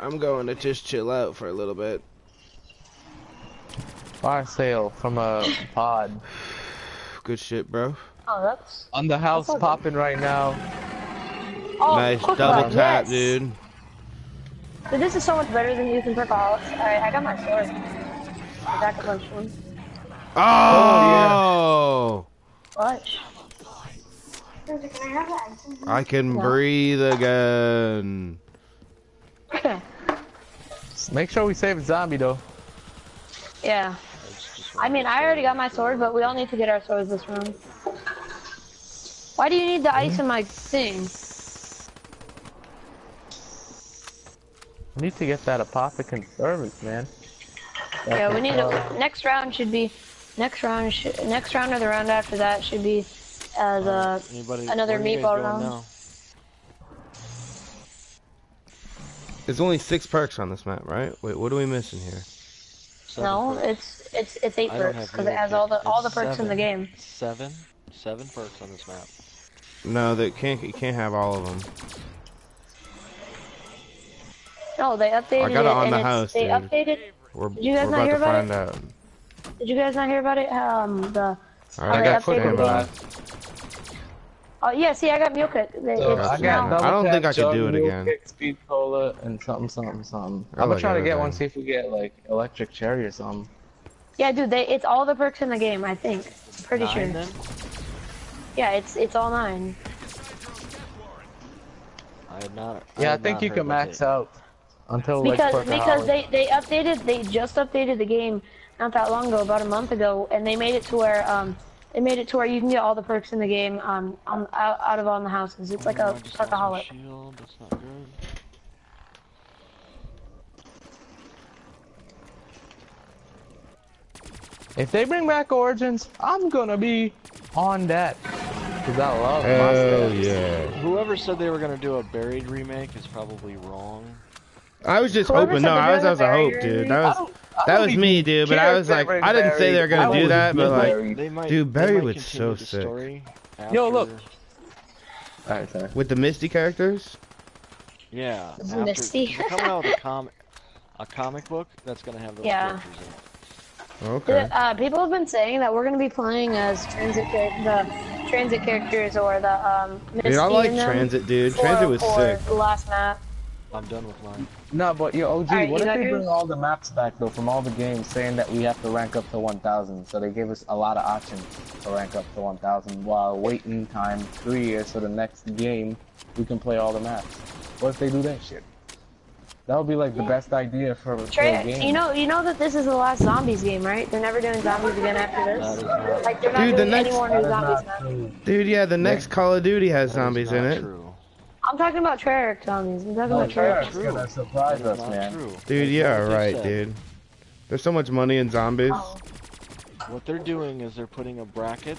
I'm going to just chill out for a little bit. Fire sale from a pod. Good shit, bro. Oh, that's. On the house popping right now. Oh, nice double tap, yes. dude. Dude, this is so much better than using Perkaholics. Alright, I got my sword. I got the punch one. Oh! Watch. I can No. breathe again. Make sure we save a zombie though. Yeah. I mean, I already got my sword, but we all need to get our swords this round. Why do you need the ice in my thing? We need to get that Apothicon Servant, man. Yeah, we need Uh, to. Next round should be. Next round should. Next round or the round after that should be uh, the Anybody? another where are you guys meatball going round. now? There's only six perks on this map, right? Wait, what are we missing here? Seven no, perks. it's it's it's eight I perks because it has all the all the It's perks in the game. Seven, seven perks on this map. No, that can't. You can't have all of them. No, they updated I got it on the house, they dude. updated. We're, Did you guys we're not hear to about it? out. Did you guys not hear about it? Um, the All How right, I got updated spam the oh yeah, see, I got mule kick. They- So I got I don't think I double could do it again. Kick, speed cola, and something, something, something. I I'm gonna try to get one, see if we get like electric cherry or something. Yeah, dude, they it's all the perks in the game. I think. Pretty Nine, sure. then? Yeah, it's it's all nine. I had not. Yeah, I had think you can max it. out until because perfect because they they updated they just updated the game not that long ago about a month ago and they made it to where um they made it to where you can get all the perks in the game um on out, out of all the houses it's like Oh, a I just lost my perkaholic shield. That's not good. If they bring back Origins, I'm gonna be on that. Cause I love my Hell stuff. yeah! Whoever said they were gonna do a buried remake is probably wrong. I was just Whoever hoping. No, I was. doing That was a a hope, dude. That was. don't- That was me, dude. But I was like, I didn't say they were gonna do that, but like, They might. Dude, Buried was so sick. Story Yo, look. after- Alright, sorry. with the Misty characters. Yeah. After, Misty. they're coming out with a comic, a comic book that's gonna have those Yeah. characters in it. Okay. uh, people have been saying that we're gonna be playing as transit the transit characters or the um Misty Dude, I like Transit, dude. for- Transit was sick. the last map I'm done with mine. No, but yo, OG, Alright, what you if they bring all the maps back though from all the games, saying that we have to rank up to 1,000? So they gave us a lot of options to rank up to 1,000 while waiting time three years for the next game. We can play all the maps. What if they do that shit? That would be like the best idea for, for a Trey, game. you know you know that this is the last zombies game right they're never doing zombies again after this like they're not Dude, the doing next- any more new zombies now. Dude, yeah, the next Call of Duty has that is zombies in it. True. I'm talking about Treyarch zombies. I'm talking No, about Treyarch. Treyarch's true. gonna surprise That is us, man. true. Dude, yeah, not what they right, dude. There's so much money in zombies. Oh. What they're doing is they're putting a bracket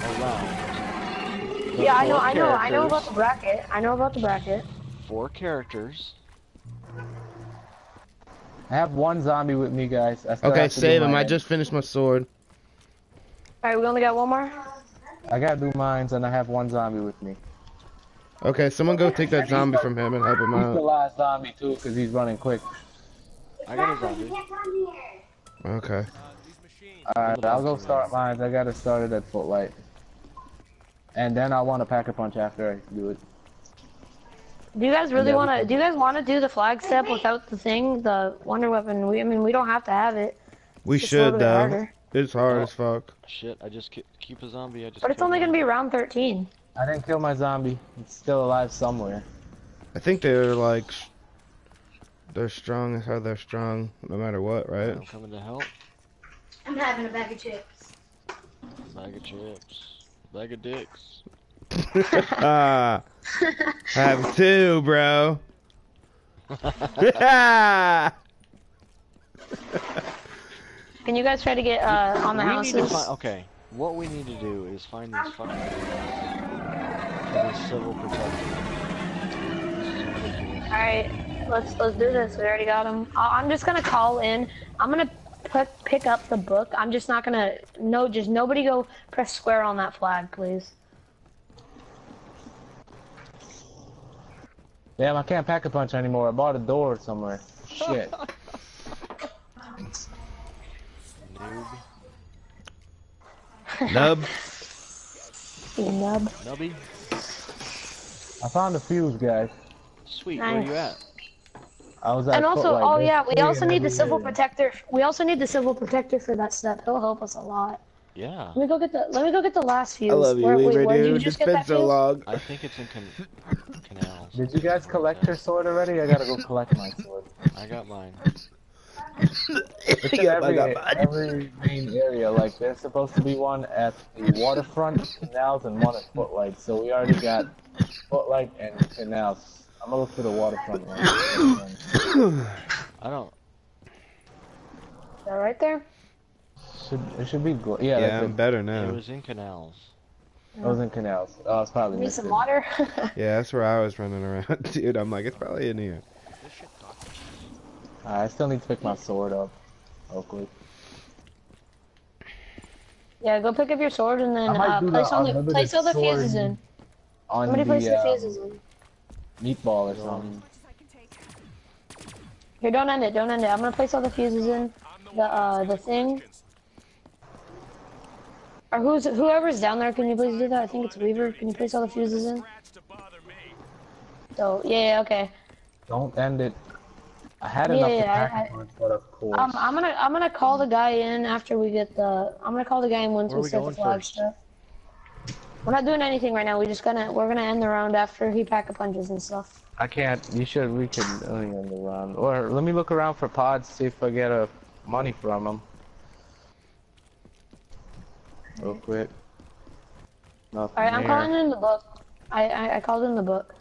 around. Yeah, I know, I know, I know about the bracket. I know about the bracket. four characters. I have one zombie with me, guys. I still Okay, have to do save him. mine. I just finished my sword. Alright, we only got one more. I gotta do mines, and I have one zombie with me. Okay, someone go take that zombie from him and help him out. He's the last zombie too, cause he's running quick. I got a zombie. Okay. Alright, I'll go start mines. I gotta start it at Footlight. And then I want a pack a punch after I do it. Do you guys really Yeah, want to? Do you guys want to do the flag step without the thing, the wonder weapon? We, I mean, we don't have to have it. We It's a little should bit though. harder. It's hard Oh. as fuck. Shit, I just keep a zombie. I just. But it's only gonna be round 13. I didn't kill my zombie. It's still alive somewhere. I think they're like, they're strong as how they're strong, no matter what, right? I'm coming to help. I'm having a bag of chips. Bag of chips. Bag of dicks. Ah, have two, bro. Can you guys try to get uh, on the we need to houses? find. Okay, what we need to do is find these fucking. For civil protection. This is ridiculous. All right, let's let's do this. We already got him. I'm just gonna call in. I'm gonna put pick up the book. I'm just not gonna no. Just nobody go press square on that flag, please. Damn, I can't pack a punch anymore. I bought a door somewhere. Shit. Noob. Nub. Nub. Nubby. I found a fuse, guys. Sweet. Where are you at? I was at And also, oh yeah, we also need the civil area. protector. We also need the civil protector for that step. He'll help us a lot. Yeah. Let me go get the. Let me go get the last fuse. I love you, Where, wait, Weaver, where did you dude. just It's get been that so fuse? long. I think it's in can canals. Did you guys collect your sword already? I gotta go collect my sword. I got mine. It's in every, every main area. Like there's supposed to be one at the waterfront canals and one at Footlight. So we already got Footlight and canals. I'm gonna look for the waterfront one. I don't. Is that right there? Should it should be gl- yeah. Yeah, that's I'm it. better now. It was in canals. I was in canals. Oh, it's probably Need missing. some water? Yeah, that's where I was running around, dude. I'm like, it's probably in here. This shit talking. Alright, I still need to pick my sword up. Hopefully. yeah, go pick up your sword and then uh, place the all the place all the fuses in. On Somebody place the the uh, fuses in. meatball or something. Here, don't end it. Don't end it. I'm gonna place all the fuses in the uh the thing. Or who's whoever's down there? Can you please do that? I think it's Weaver. Can you place all the fuses in? So yeah, yeah okay. Don't end it. I had Yeah, enough yeah, to pack I- a bunch, but of course. Um, I'm gonna I'm gonna call the guy in after we get the. I'm gonna call the guy in once Where we we set the flag first? stuff. We're not doing anything right now. We just gonna we're gonna end the round after he pack a punches and stuff. I can't. You should. We could only end the round. Or let me look around for pods. See if I get a money from them. Real quick. Nothing All right, I'm there. calling in the book. I I, I called in the book.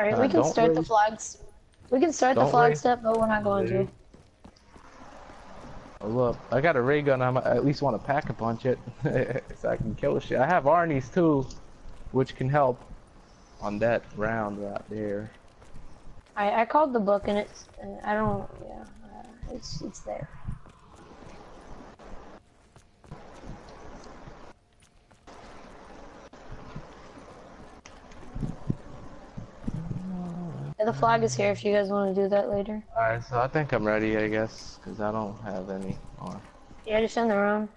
All right, Uh, we can start the raise- flags. We can start the Don't flag raise- step, but we're not going to. Oh, look, I got a ray gun. I'm, I at least want to pack a punch it, so I can kill shit. I have Arnie's too, which can help on that round right there. I I called the book and it's I don't yeah uh, it's it's there. Yeah, the flag is here if you guys want to do that later. All right, so I think I'm ready, I guess, because I don't have any more. Yeah, just end the round.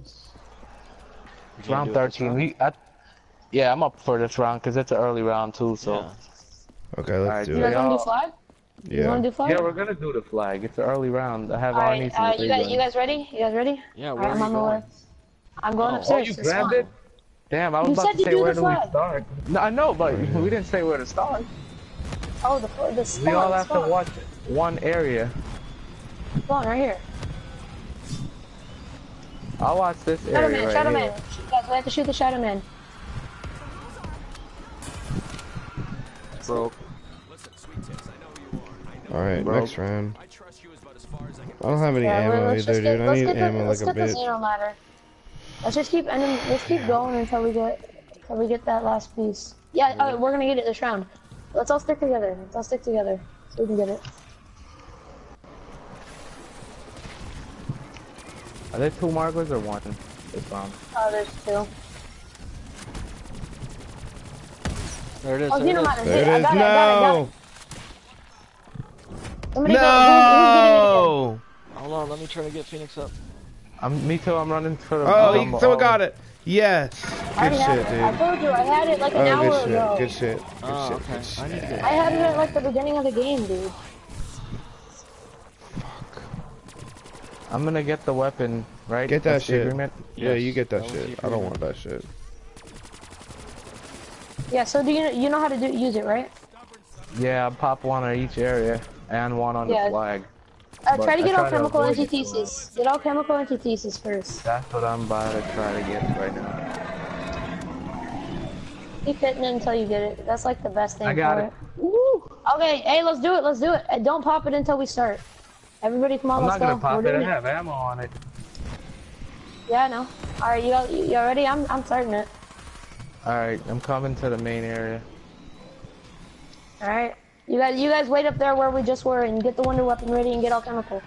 It's round do it this 13. round? We, I, yeah, I'm up for this round because it's an early round too. So Yeah. Okay, let's Alright, do You it. guys want to y'all- do flag? You Yeah. want to do flag? yeah, we're gonna do the flag. It's an early round. I have All Arnie's right, uh, you guys you guys ready? You guys ready? Yeah, All where right, I'm you on the way. I'm going Oh. Oh, upstairs. you to grabbed it? Damn, I was You about to say where do we start? No, I know, but we didn't say where to start. Oh, the fl- the spawn. We all have spawn. to watch one area. Spawn right here. I'll watch this Shadow area man, right Shadow here. man. Guys, we have to shoot the Shadow man. Broke. Alright, Bro. next round. I don't have any Yeah, ammo let's either, just get, dude. I let's need get the, ammo let's like a get the bitch. Ladder. Let's just keep ending, let's keep going until we get until we get that last piece. Yeah, oh, we're gonna get it this round. Let's all stick together. Let's all stick together so we can get it. Are there two markers or one? It's um. Oh, there's two. There it is. Oh, there it Xeno is. There it I is. got it, I got it, I got No! Somebody go, who, who's No! Hold on, let me try to get Phoenix up. I'm me too. I'm running for the. Oh, he, someone got it. Yes. getting it? I Good shit, had it. I dude. told you, I had it like an Oh, hour good ago. shit. Good shit. Good Oh, shit. okay. Good shit. I need to. I had it at like the beginning of the game, dude. Fuck. I'm gonna get the weapon, right? Get that That's shit. agreement? Yeah, you get that that shit. I don't want that shit. Yeah, so do you you know how to do use it, right? Yeah, I'll pop one on each area and one on Yeah. the flag. Uh, try to get alchemical antithesis. Get alchemical antithesis first. That's what I'm about to try to get right now. Keep hitting it until you get it. That's like the best thing I got for it. Woo! Okay, hey, let's do it. Let's do it. And don't pop it until we start. Everybody, come on, I'm let's not go. gonna pop We're it. I it. have ammo on it. Yeah, I know. All right, you got, you you ready? I'm I'm starting it. All right, I'm coming to the main area. All right, you guys you guys wait up there where we just were and get the wonder weapon ready and get alchemical.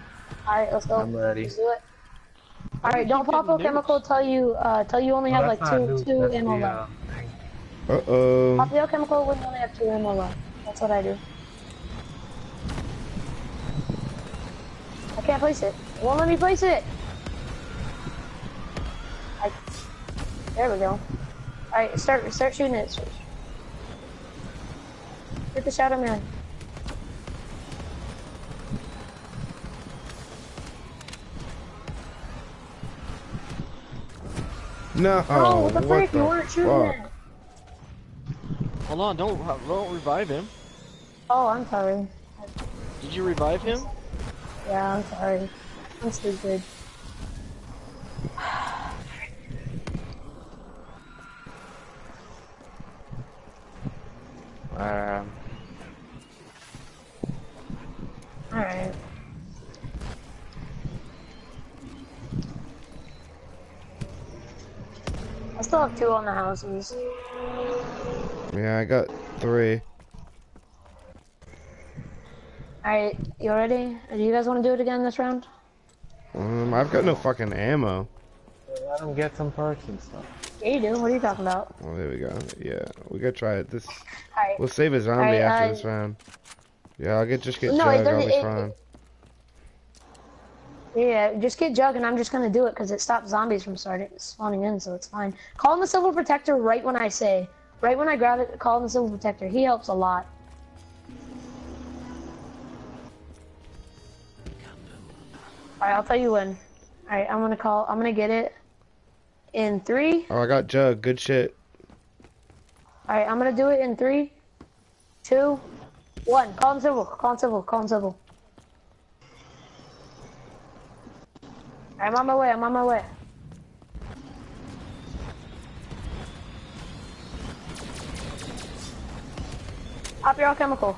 All right, let's go. I'm ready. Let's do it. All right, don't pop all chemical till you uh till you only Oh, have like two two that's ammo left. uh. Uh oh. Pop the alchemical when you only have two ammo left. That's what I do. I can't place it. It won't let me place it. I, there we go. Alright, start start shooting it. Hit the shadow man. No. Oh, what the what frick? the You weren't shooting fuck? it. Hold on, don't don't revive him. Oh, I'm sorry. Did you revive him? Yeah, I'm sorry. I'm stupid. Um, Alright. I still have two on the houses. Yeah, I got three. Alright, you ready? Do you guys want to do it again this round? Um, I've got no fucking ammo. Let them get some perks and stuff. Yeah, you do. What are you talking about? Oh, there we go. Yeah, we gotta try it. This Alright. we'll save a zombie Alright, after uh, this round. Yeah, I'll get just get No, jug. I'll be it- fine. Yeah, just get Jug and I'm just gonna do it because it stops zombies from starting spawning in, so it's fine. Call in the Civil Protector right when I say. Right when I grab it, call in the Civil Protector. He helps a lot. Alright, I'll tell you when. Alright, I'm gonna call, I'm gonna get it in three. Oh, I got jug. Good shit. Alright, I'm gonna do it in three, two, one. Call in Civil, call in Civil, call in Civil. I'm on my way, I'm on my way. Pop your alchemical.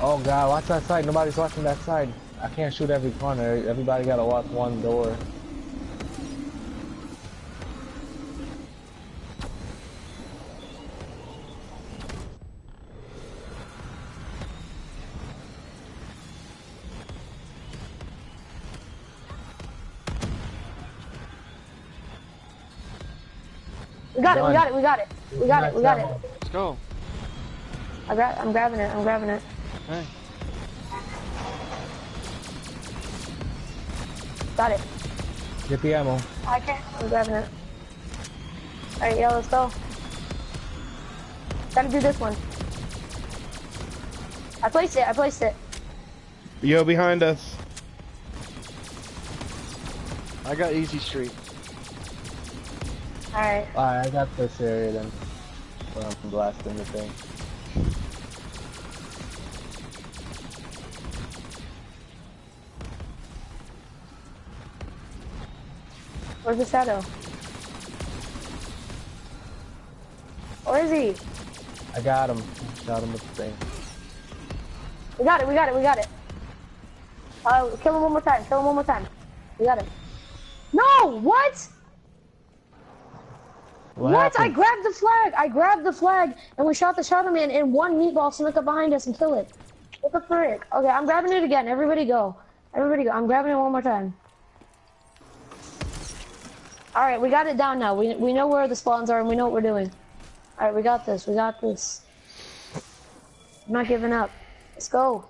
Oh god, watch that side. Nobody's watching that side. I can't shoot every corner. Everybody gotta watch one door. Got it, we got it, we got it. We got it, we got it. Let's go. I gra I'm grabbing it, I'm grabbing it. Hey. Got it. Get the ammo. I can't, I'm grabbing it. Alright, yeah, let's go. Gotta do this one. I placed it, I placed it. Yo, behind us. I got easy street. Alright. Alright, I got this area then. Where I'm blasting the thing. Where's the shadow? Where is he? I got him. Shot him with the thing. We got it, we got it, we got it. Uh, kill him one more time, kill him one more time. We got him. No, what? What? I grabbed the flag. I grabbed the flag, and we shot the shadow man, and one meatball snuck up behind us and kill it. What the frick? Okay, I'm grabbing it again. Everybody go. Everybody go. I'm grabbing it one more time. All right, we got it down now. We we know where the spawns are, and we know what we're doing. All right, we got this. We got this. I'm not giving up. Let's go.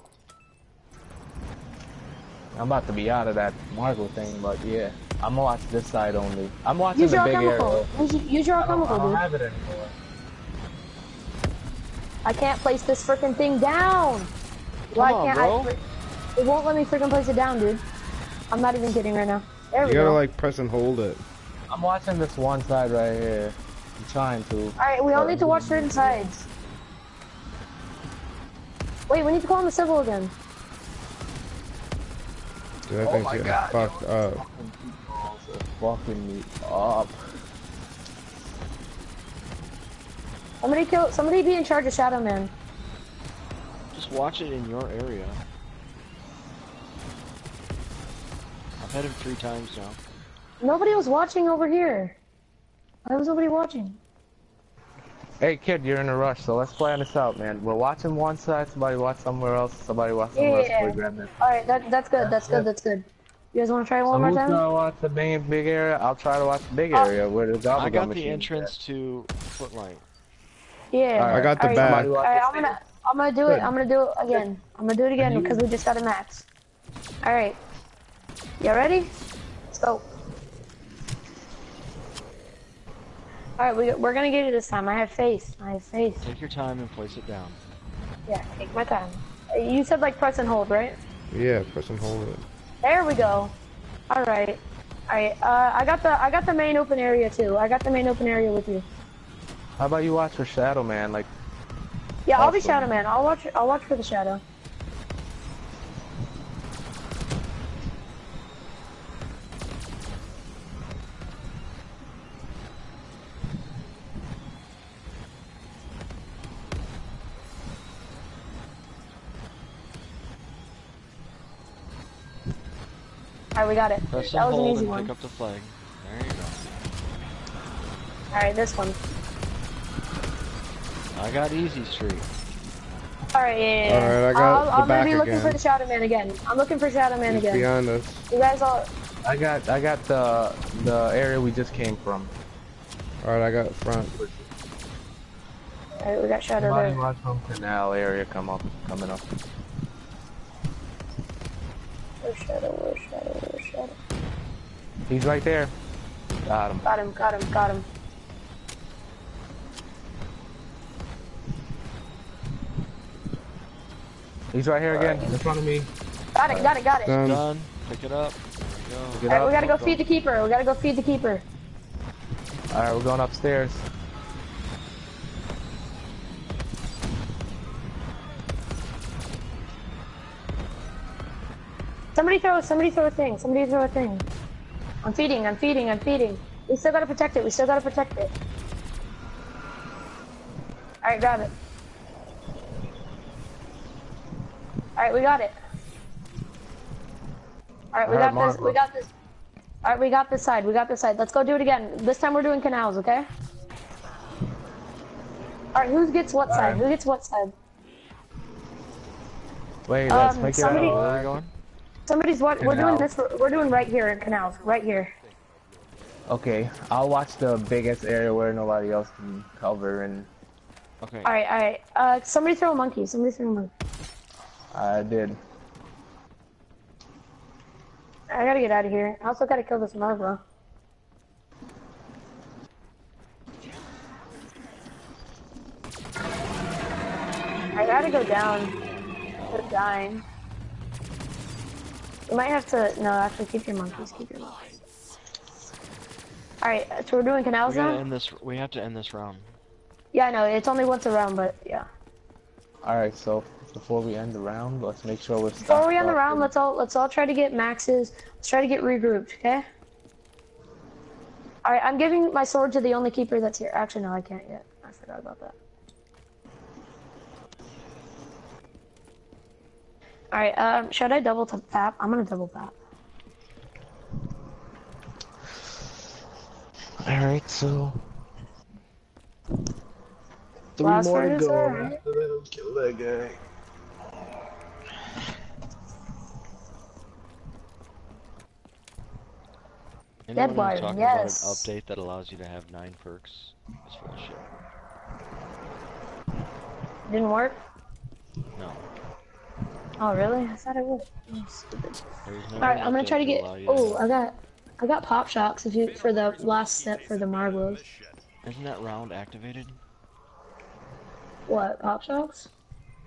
I'm about to be out of that Margwa thing, but yeah. I'm gonna watch this side only. I'm watching Use the your big alchemical. area. Use, use your I don't, I don't dude. have it anymore. I can't place this freaking thing down. Why on, can't bro. I? It won't let me freaking place it down, dude. I'm not even kidding right now. There we You gotta go. like press and hold it. I'm watching this one side right here. I'm trying to. All right, we all need to watch certain sides. Wait, we need to call in the civil again. Dude, that Oh thing's my getting God, fucked up. Fucking me up. Somebody kill. Somebody be in charge of Shadow Man. Just watch it in your area. I've had him three times now. Nobody was watching over here. Why was nobody watching? Hey kid, you're in a rush, so let's plan this out, man. We're watching one side, somebody watch somewhere else, somebody watch somewhere Yeah. else. We grab it. All right, that that's good. That's good. That's good. You guys want to try it So one more who's time? gonna watch the main big area? I'll try to watch the big Oh. area where the gobble I got the is entrance to Footlight. Yeah. Alright. I got the Alright, back. All right, I'm gonna I'm gonna do it. I'm gonna do it again. I'm gonna do it again because we just got a max. All right. Y'all ready? Let's go. All right, we, we're gonna get it this time. I have faith. I have faith. Take your time and place it down. Yeah, take my time. Uh, You said like press and hold, right? Yeah, press and hold it. There we go. All right. All right. Uh, I got the I got the main open area too. I got the main open area with you. How about you watch for Shadow Man? Like, Yeah, I'll be Shadow Man. I'll watch. I'll watch for the shadow. Alright, we got it. Press That and was an easy and one. pick up the flag. There you go. Alright, this one. I got easy street. Alright, yeah, yeah, yeah. Alright, I got I'll, the I'm gonna be looking for again. the Shadow Man again. I'm looking for Shadow Man He's again. behind us. You guys all. I got I got the the area we just came from. Alright, I got front. Alright, we got Shadow Man. there. watch from canal area come up coming up. Where's Shadow? Where's Shadow? Where's Shadow? He's right there. Got him. Got him, got him, got him. He's right here again, in front of me. Got it, got it, got it. Done. Done. Pick it up. There we go. Alright, up. we gotta go feed the keeper. We gotta go feed the keeper. Alright, we're going upstairs. Somebody throw, somebody throw a thing. Somebody throw a thing. I'm feeding, I'm feeding, I'm feeding. We still gotta protect it. We still gotta protect it. Alright, grab it. Alright, we got it. Alright, we got this. We got this. Alright, we got this side. We got this side. Let's go do it again. This time we're doing canals, okay? Alright, who gets what side? Alright. Who gets what side? Wait, let's Um, make somebody- it Where out. are we going? Somebody's what? We're doing this. We're doing right here in canals. Right here. Okay, I'll watch the biggest area where nobody else can cover, and Okay. Alright, alright. Uh, somebody throw a monkey. Somebody throw a monkey. I did. I gotta get out of here. I also gotta kill this Margwa. I gotta go down. They're dying. You might have to. No, actually, keep your monkeys. Keep your monkeys. Alright, so we're doing We canals gotta now? end this. We have to end this round. Yeah, I know. It's only once a round, but yeah. Alright, so before we end the round, let's make sure we're Before we end the round, let's all let's all try to get maxes. Let's try to get regrouped, okay? Alright, I'm giving my sword to the only keeper that's here. Actually, no, I can't yet. I forgot about that. Alright, um, should I double t- tap? I'm gonna double tap. Alright, so. Three Last more to go. alright. After that, we'll Kill that guy. Anyone wire, who's talking yes. about an update that allows you to have nine perks is full of shit. Didn't work? No. Oh, really? I thought it would. Oh, stupid. No Alright, I'm gonna try to get. Oh, I got, I got pop shocks if you for the last step for the Margwas. Isn't that round activated? What pop shocks?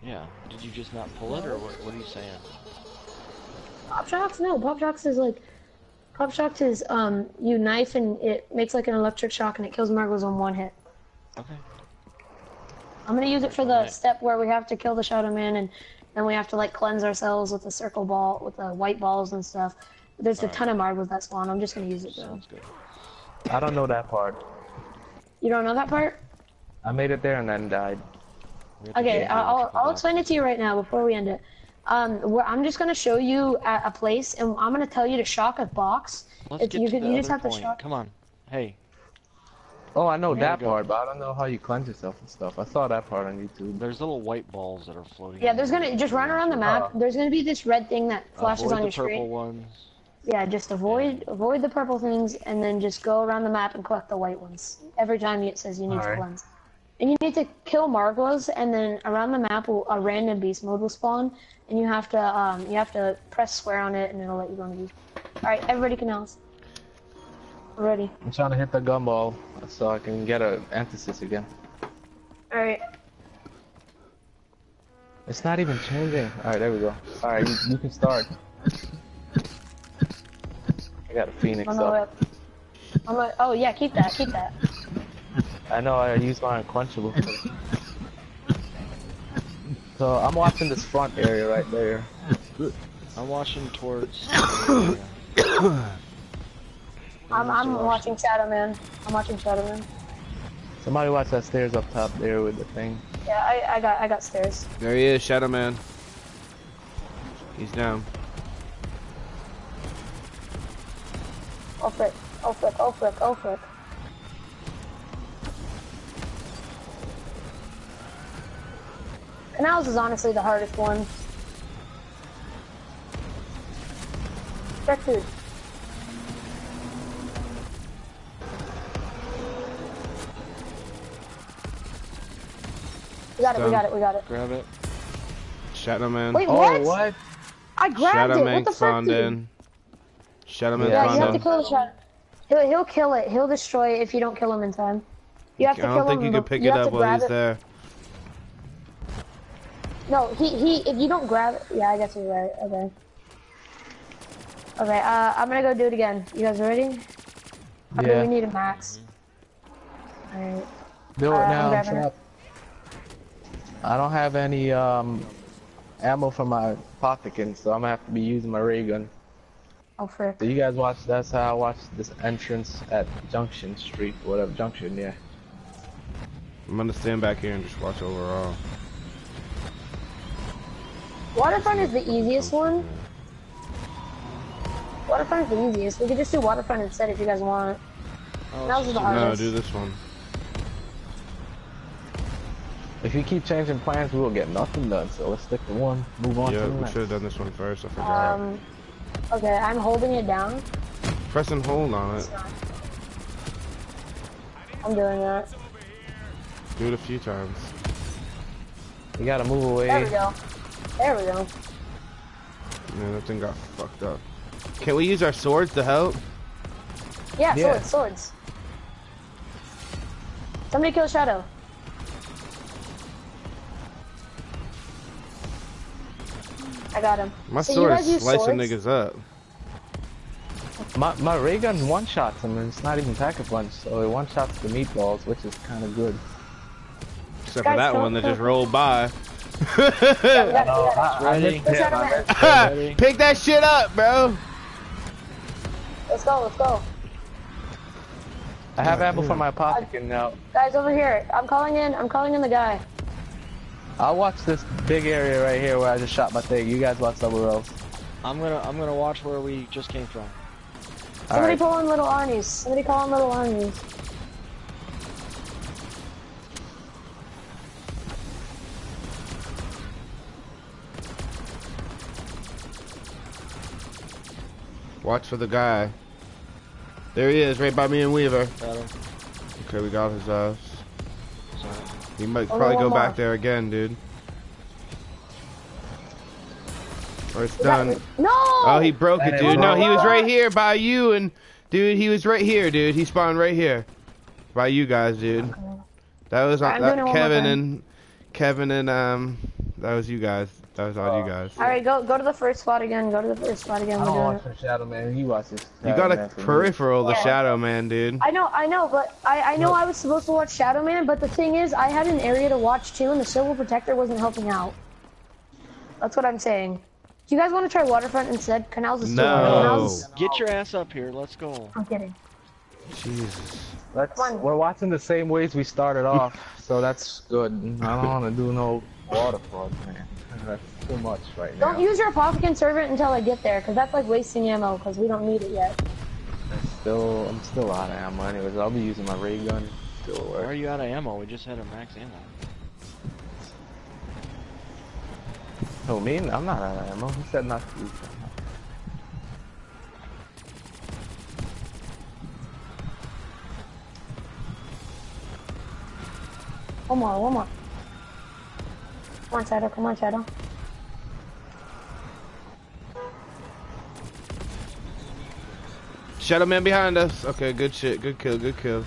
Yeah. Did you just not pull it, or what? What are you saying? Pop shocks? No, pop shocks is like, pop shocks is um you knife and it makes like an electric shock and it kills Margwas on one hit. Okay. I'm gonna use it for the Alright. step where we have to kill the Shadow Man and then we have to like cleanse ourselves with the circle ball with the white balls and stuff. There's a ton of Margwas that spawn. I'm just gonna use it though. Sounds good. I don't know that part. You don't know that part? I made it there and then died. We have to Okay, I'll, I'll, electrical explain it to you right now before we end it. Um, where I'm just gonna show you a, a place, and I'm gonna tell you to shock a box. Let's If get you to could- the you just other have to shock- Come on. Hey. Oh, I know There that part, but I don't know how you cleanse yourself and stuff. I saw that part on YouTube. There's little white balls that are floating. Yeah, there's gonna just run around the map. There's gonna be this red thing that flashes Avoid on the your purple screen. ones. Yeah, just avoid avoid the purple things, and then just go around the map and collect the white ones. Every time it says you need to Alright. cleanse. And you need to kill Margwas, and then around the map will, a random beast mode will spawn, and you have to um you have to press square on it, and it'll let you go on the beast. All right, everybody can else. Ready? I'm trying to hit the gumball so I can get a antithesis again. All right. It's not even changing. Alright, there we go. Alright, you, you can start. I got a phoenix On the way up. up. I'm like, oh yeah, keep that, keep that. I know I used my unquenchable. so I'm watching this front area right there. I'm watching towards. I'm I'm watching Shadow Man. I'm watching Shadow Man. Somebody watch that stairs up top there with the thing. Yeah, I, I got I got stairs. There he is, Shadow Man. He's down. Oh frick, oh frick, oh frick, oh frick. Canals is honestly the hardest one. Check food. We got it, we got it, we got it. Grab it. Shadow Man. Wait, Oh, what? what? I grabbed Shadow it. What Man the frick, dude? in. Shadow Man Yeah, Yeah, you have spawned to in. kill the shadow. He'll, he'll kill it. He'll destroy it if you don't kill him in time. You have to I don't kill think him. you can pick it up while he's it. there. No, he he. If you don't grab it, yeah, I guess you're right. Okay. Okay. Uh, I'm gonna go do it again. You guys ready? Okay, Yeah. we need a max. Alright. Do it Uh, I'm now. grabbing it. Chap. I don't have any um ammo for my Apothicon, so I'm gonna have to be using my ray gun. Oh frick. So you guys watch. That's how I watched this entrance at Junction Street, whatever Junction. Yeah. I'm gonna stand back here and just watch overall. Waterfront is the easiest one. Waterfront is the easiest. We could just do waterfront instead if you guys want. Oh, That was it's the just- No, do this one. If you keep changing plans, we will get nothing done. So let's stick to one. Move on Yeah, to the we next. should have done this one first. I forgot. Um. Okay, I'm holding it down. Press and hold on it. I'm doing that. Do it a few times. You gotta move away. There we go. There we go. Man, that thing got fucked up. Can we use our swords to help? Yeah, Yeah. swords, swords. Somebody kill Shadow. I got him. My So you sword's guys use slicing swords? niggas up. My my ray gun one shots him, and it's not even pack a punch, so it one shots the meatballs, which is kind of good. Except Guys, for that one that just rolled by. Yeah, we got it, we got it. Ready? Kill Shadow Man. Ready? Pick that shit up, bro. Let's go, let's go. I have ammo for my Apothicon now. Guys, over here. I'm calling in. I'm calling in the guy. I'll watch this big area right here where I just shot my thing. You guys watch somewhere else. I'm gonna I'm gonna watch where we just came from. Somebody Alright. call in little Arnie's. Somebody call in little Arnie's. Watch for the guy. There he is, right by me and Weaver. Got him. Okay, we got his ass. Sorry. He might Only probably go more. back there again, dude. Or it's We got- done. No! Oh, he broke That it, is dude. No, he was right here by you, and dude, he was right here, dude. He spawned right here, by you guys, dude. That was I'm that, doing it one more Kevin and Kevin and um, that was you guys. That was all you guys. Alright, go go to the first spot again. Go to the first spot again. I We're don't watch it. for Shadow Man. You watch this. You got a peripheral, the Yeah. Shadow Man, dude. I know, I know, but I, I know I was supposed to watch Shadow Man, but the thing is, I had an area to watch too, and the Civil Protector wasn't helping out. That's what I'm saying. Do you guys want to try Waterfront instead? Canals is too No. hard. Canals. Get your ass up here. Let's go. I'm kidding. Jesus. Let's, Come on. we're watching the same ways we started off, so that's good. I don't want to do no waterfront, man. That's too much right now. Don't use your Apothicon Servant until I get there, because that's like wasting ammo, because we don't need it yet. I'm still, I'm still out of ammo. Anyways, I'll be using my ray gun. Still Why are you out of ammo? We just had a max ammo. Oh, me? I'm not out of ammo. He said not to use ammo. One more, one more. Come on, Shadow, come on, Shadow. Shadow Man behind us. Okay, good shit. Good kill. Good kill.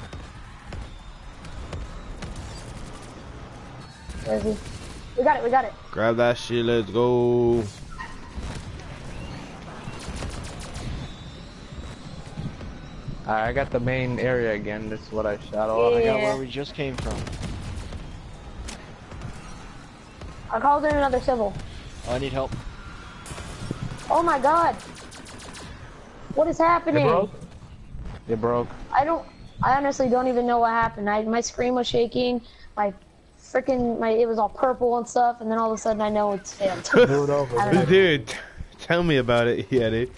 Where is he? We got it, we got it. Grab that shit. Let's go. Alright, I got the main area again. This is what I shot Oh, off. I got where we just came from. I called in another Civil. Oh, I need help. Oh my god! What is You happening? broke? You broke. I don't. I honestly don't even know what happened. I my screen was shaking. My freaking my it was all purple and stuff, and then all of a sudden I know it's failed. Do it over. I don't know. Dude, tell me about it, Yeti.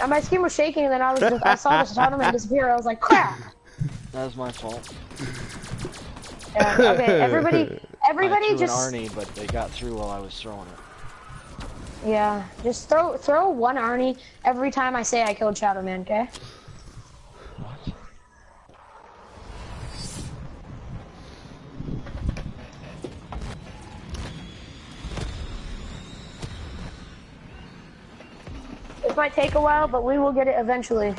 And my screen was shaking, and then I was just, I saw the shadow man disappear. I was like, crap. That was my fault. Yeah, okay, everybody, I everybody just an Arnie, but they got through while I was throwing it. yeah, just throw throw one Arnie every time I say I killed Shadow Man. Okay. What? It might take a while, but we will get it eventually.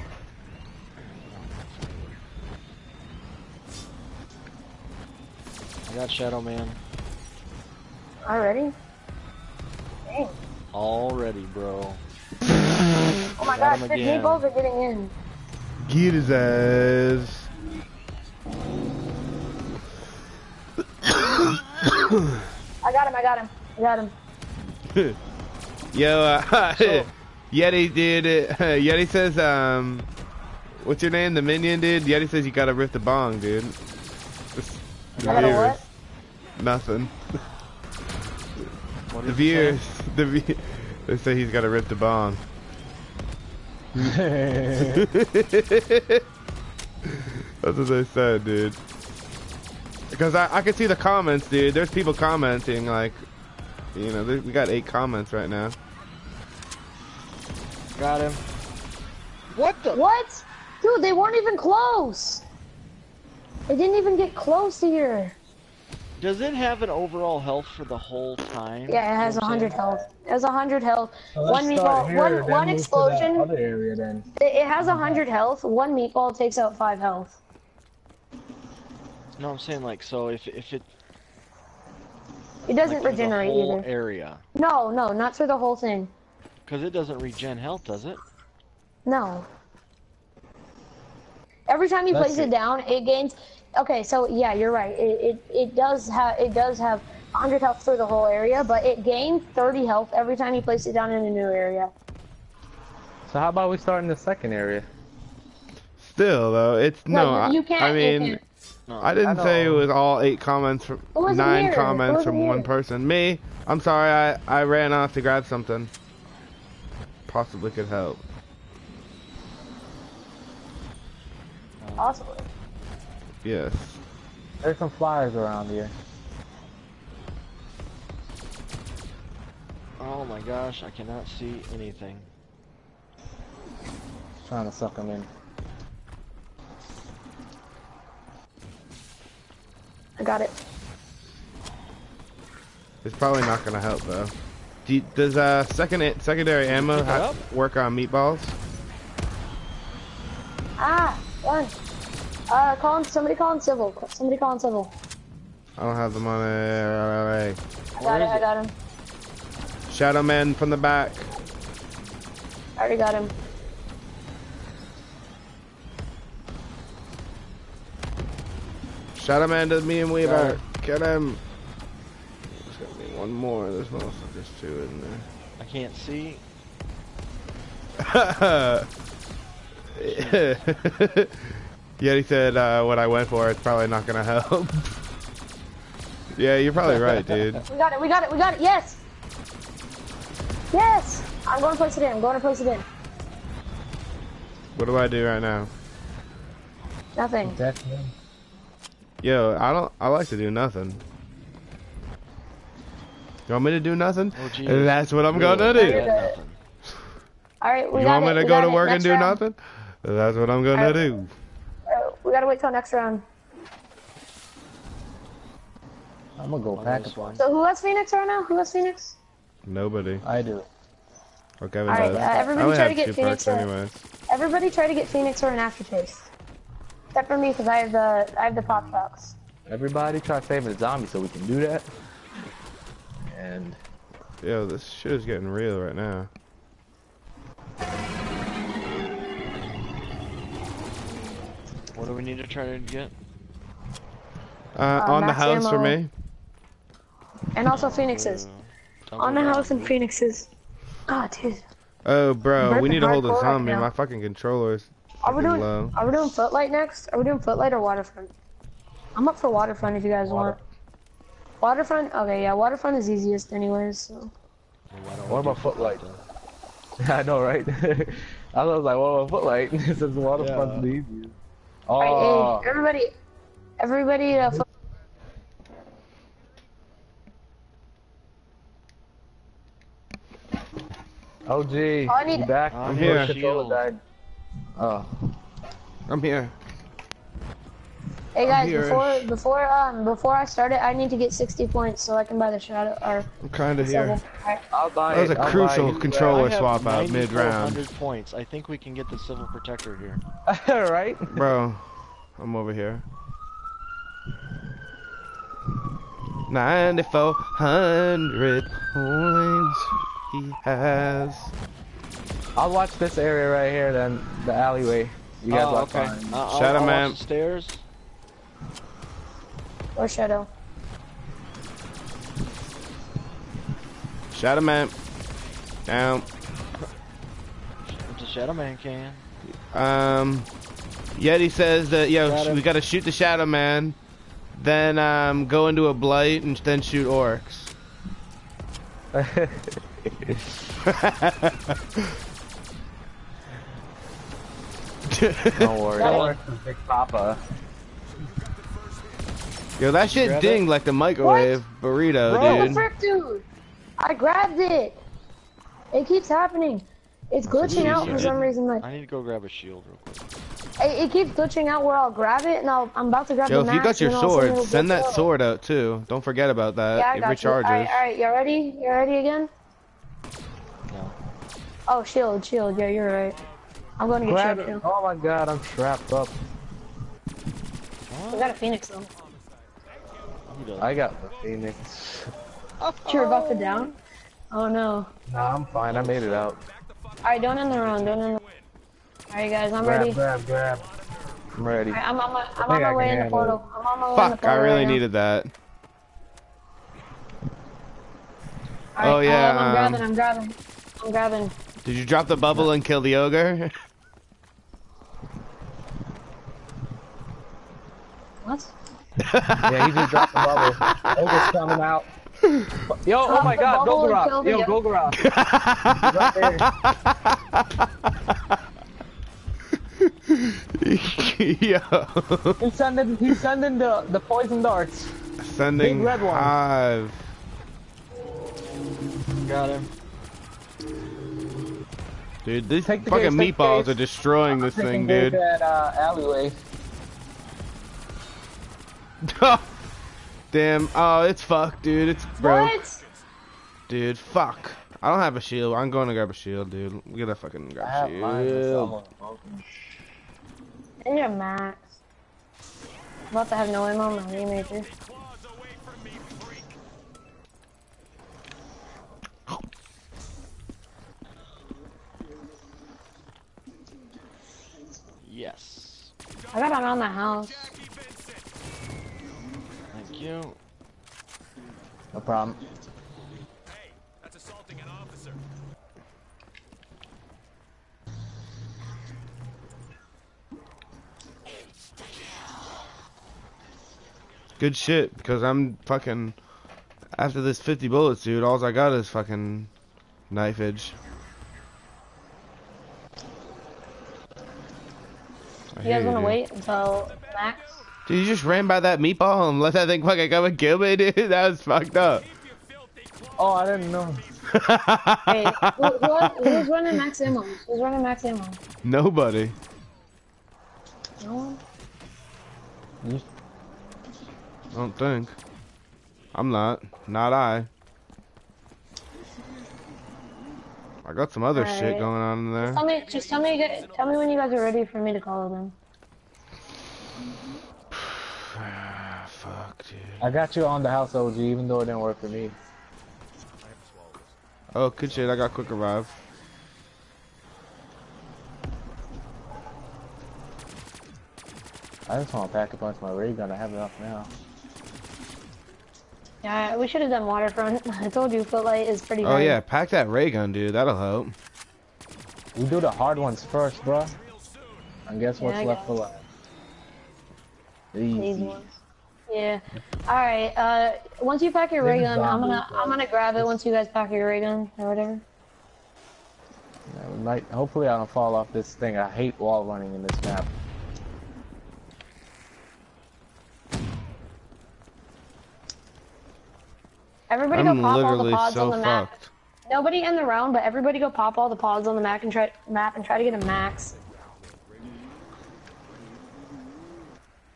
I got Shadow Man Already? Dang. already, bro. Oh my Got gosh, him the meatballs are getting in. Get his ass. I got him, I got him, I got him. Yo, uh, So- Yeti did it. Yeti says, um, what's your name? The minion, dude. Yeti says you gotta rip the bong, dude. Just- I gotta what? Nothing. What The did viewers, the vi- they say he's gotta rip the bomb. That's what they said, dude. Because I, I can see the comments, dude. There's people commenting, like, you know, we got eight comments right now. Got him. What the? What? Dude, they weren't even close. They didn't even get close here. Does it have an overall health for the whole time? Yeah, it has You know a hundred health. It has a hundred health. Well, one let's start meatball, here, one one move to that explosion. Other area then. It, it has a hundred health. One meatball takes out five health. No, I'm saying like so if if it It doesn't like, for the regenerate whole either. area No, no, not for the whole thing. because it doesn't regen health, does it? No. Every time you Let's place it see. down, it gains. Okay, so yeah, you're right. It it, it does have it does have 100 health for the whole area, but it gains 30 health every time you place it down in a new area. So how about we start in the second area? Still, though, it's no. you, I, you can't. I mean, can't. No. I didn't I say it was all eight comments from nine here? Comments wasn't from one person. Me. I'm sorry. I I ran off to grab something. Possibly could help. Possibly. Yes. There's some flyers around here. Oh my gosh, I cannot see anything. Trying to suck them in. I got it. It's probably not gonna help though. Do you, does uh second secondary ammo ha- up? work on meatballs? Ah, one. Uh, calling somebody calling civil. Somebody calling civil. I don't have them on a I got Where it. is I got him. Shadow Man from the back. I already got him. Shadow Man to me and Weaver. Get him. There's gotta be one more. There's motherfuckers two in there. I can't see. yeah, he said uh, what I went for. It's probably not gonna help. yeah, you're probably right, dude. We got it. We got it. We got it. Yes. Yes. I'm going to place it in. I'm going to place it in. What do I do right now? Nothing. Definitely. Yo, I don't. I like to do nothing. You want me to do nothing? Oh geez. That's what I'm Really? gonna do. Nothing. All right. We You got want me it. to we go to it. work and do round. nothing? That's what I'm gonna Alright. do. Uh, we gotta wait till next round. I'm gonna go On pack this a one. So who has Phoenix right now? Who has Phoenix? Nobody. I do. Or Kevin Alright, uh, everybody only try to get Phoenix perks or- Everybody try to get Phoenix or an aftertaste. Except for me, because I have the I have the pop shocks. Everybody try saving the zombie so we can do that. And Yo, this shit is getting real right now. What do we need to try to get? Uh, on the max house for me. And also Phoenixes. Uh, On the house and down. Phoenixes. Ah, dude. Oh, bro, Burnt we need to hold a hardcore right My fucking controller's Are we doing low. Are we doing Footlight next? Are we doing Footlight or Waterfront? I'm up for Waterfront if you guys Water. want. Waterfront? Okay, yeah, Waterfront is easiest anyways, so. Why don't What about Footlight? I know, right? I was like, well, footlight. this is waterfront Yeah. the easiest. Oh, Alright, hey, everybody, everybody, uh, fo- OG, I need- you back? I'm here. Your controller Shield. died. Oh, I'm here. Hey guys, before before um before I start it, I need to get 60 points so I can buy the shadow or I'm kind of here. Alright, I'll buy That was it. a I'll buy crucial it. controller I swap out mid round. 9,400 points. I think we can get the civil protector here. All right. Bro, I'm over here. 9400 points he has. I'll watch this area right here, then the alleyway. You guys oh, watch okay. mine. Uh, I'll, Shadow I'll watch Man. the stairs. Or shadow. Shadow Man. Down. It's a Shadow Man can. Um, Yeti says that, yo, Got sh- him. we gotta shoot the Shadow Man, then um, go into a blight, and then shoot orcs. Don't worry. Don't worry, Big Papa. Yo, that shit grab dinged like the microwave burrito, What the dude. frick, dude? I grabbed it. It keeps happening. It's glitching out for some reason. Like I need to go grab a shield real quick. it, it keeps glitching out where I'll grab it and I'll, I'm about to grab Yo, the if you got your and then all of a sudden sword, send that out. sword out too. Don't forget about that. Yeah, I it got you. All recharges. right, all right, you ready? You ready again? No. Oh, shield, shield. Yeah, you're right. I'm going to get Grab shield it. too. Oh my god, I'm trapped up. We got a phoenix though. Who does? I got the phoenix. You're about to down? Oh no. Nah, I'm fine. I made it out. All right, don't end the round. Don't end. The... round. All right, guys, I'm Grab, ready. grab, grab. I'm ready. All right, I'm on my, I'm think on my way in the handle portal. I'm on my way in the Fuck, I really right now. needed that. All right, Oh, yeah, um, I'm grabbing. I'm grabbing. I'm grabbing. Did you drop the bubble and kill the ogre? What? Yeah, he just dropped the bubble. Ogre's coming out. Yo, oh my god, bubble and kill Golgoroth. the Yo, ogre. Golgoroth. Yo. He's sending, he's sending the, the poison darts. Sending Big red one. hive. Got him. Dude, these Take fucking gates, take meatballs are destroying this thing, dude. of That uh, alleyway. Damn. Oh, it's fucked, dude. It's broke. What? Dude, fuck. I don't have a shield. I'm going to grab a shield, dude. Get a fucking I grab have a mine. Shield. almost broken. And your max. I'm about to have no ammo on my remaker. Yes. I got around the house. Thank you. No problem. Hey, that's assaulting an officer. Good shit, because I'm fucking. After this 50 bullets, dude, all I got is fucking knife edge. I You hear guys want to wait until max? Dude, you just ran by that meatball and let that thing fucking come and kill me, dude. That was fucked up. Oh, I didn't know. Hey, who, who, who's running max ammo? Who's running max ammo? Nobody. No one? I don't think. I'm not. Not I. I got some other shit going on in there. Tell me, just tell me, tell me when you guys are ready for me to call them. Fuck, dude. I got you on the house OG, even though it didn't work for me. Oh, good shit. I got quick revive. I just want to pack a punch my ray gun. I have it enough now. Yeah, we should have done waterfront. I told you, footlight is pretty. Oh hard. yeah, pack that ray gun, dude. That'll help. We do the hard ones first, bro. And guess what's I left got for last? These Easy. Ones. Yeah. All right. Uh, once you pack your ray Maybe gun, I'm gonna zombies, I'm gonna grab it once you guys pack your ray gun or whatever. Yeah, we Might, hopefully I don't fall off this thing. I hate wall running in this map. Everybody go I'm pop all the pods so on the map. fucked. Nobody in the round, but everybody go pop all the pods on the map and try map and try to get a max.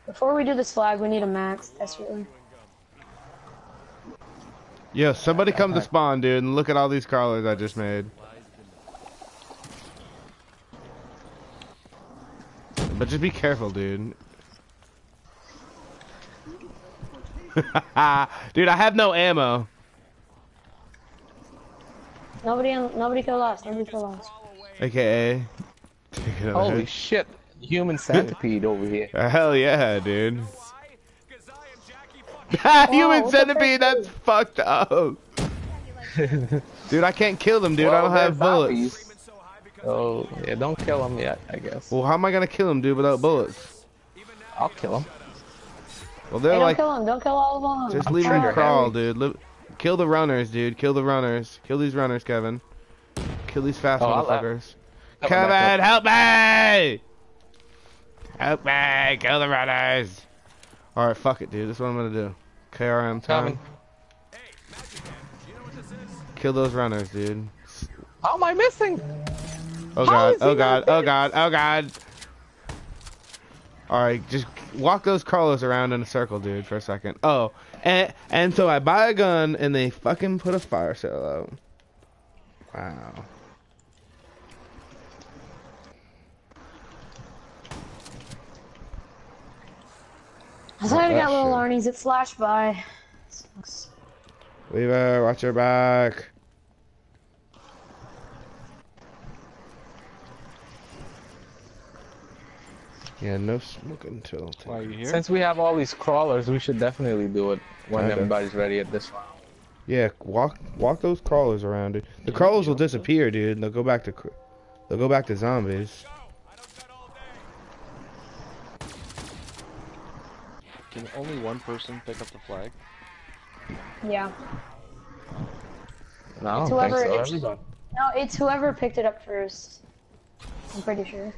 Before we do this flag, we need a max desperately. Yo, somebody come to spawn, dude, and look at all these crawlers I just made. But just be careful, dude. dude, I have no ammo. Nobody, nobody kill us. Nobody kill us. AKA. Holy shit! Human centipede over here. Uh, hell yeah, dude. Whoa, Human what the centipede, frick? that's fucked up. dude, I can't kill them, dude. I don't have bullets. zombies. Oh, yeah, don't kill them yet, I guess. Well, how am I gonna kill them, dude, without bullets? I'll kill them. Well, they're don't like, kill them. Don't kill all of them. just I'm leave them trigger crawl, happy. dude. Li- kill the runners, dude. Kill the runners. Kill these runners, Kevin. Kill these fast Oh, uh, motherfuckers. Kevin, help me! Help me! Kill the runners! Alright, fuck it, dude. That's what I'm gonna do. KRM time. Coming. Kill those runners, dude. How am I missing? Oh, oh god, oh god, oh god, oh god. Alright, just walk those crawlers around in a circle, dude, for a second. Oh, and and so I buy a gun and they fucking put a fire sale out. Wow. I thought I got little shit. Arnie's that flash by. Sucks. Weaver, watch your back. Yeah, no smoking until. Why are you here? Since we have all these crawlers, we should definitely do it when Kinda. everybody's ready at this round. Yeah, walk walk those crawlers around, dude. The crawlers will disappear, dude. And they'll go back to they'll go back to zombies. Can only one person pick up the flag? Yeah. No, It's whoever- so. it's- Everybody. No, it's whoever picked it up first. I'm pretty sure.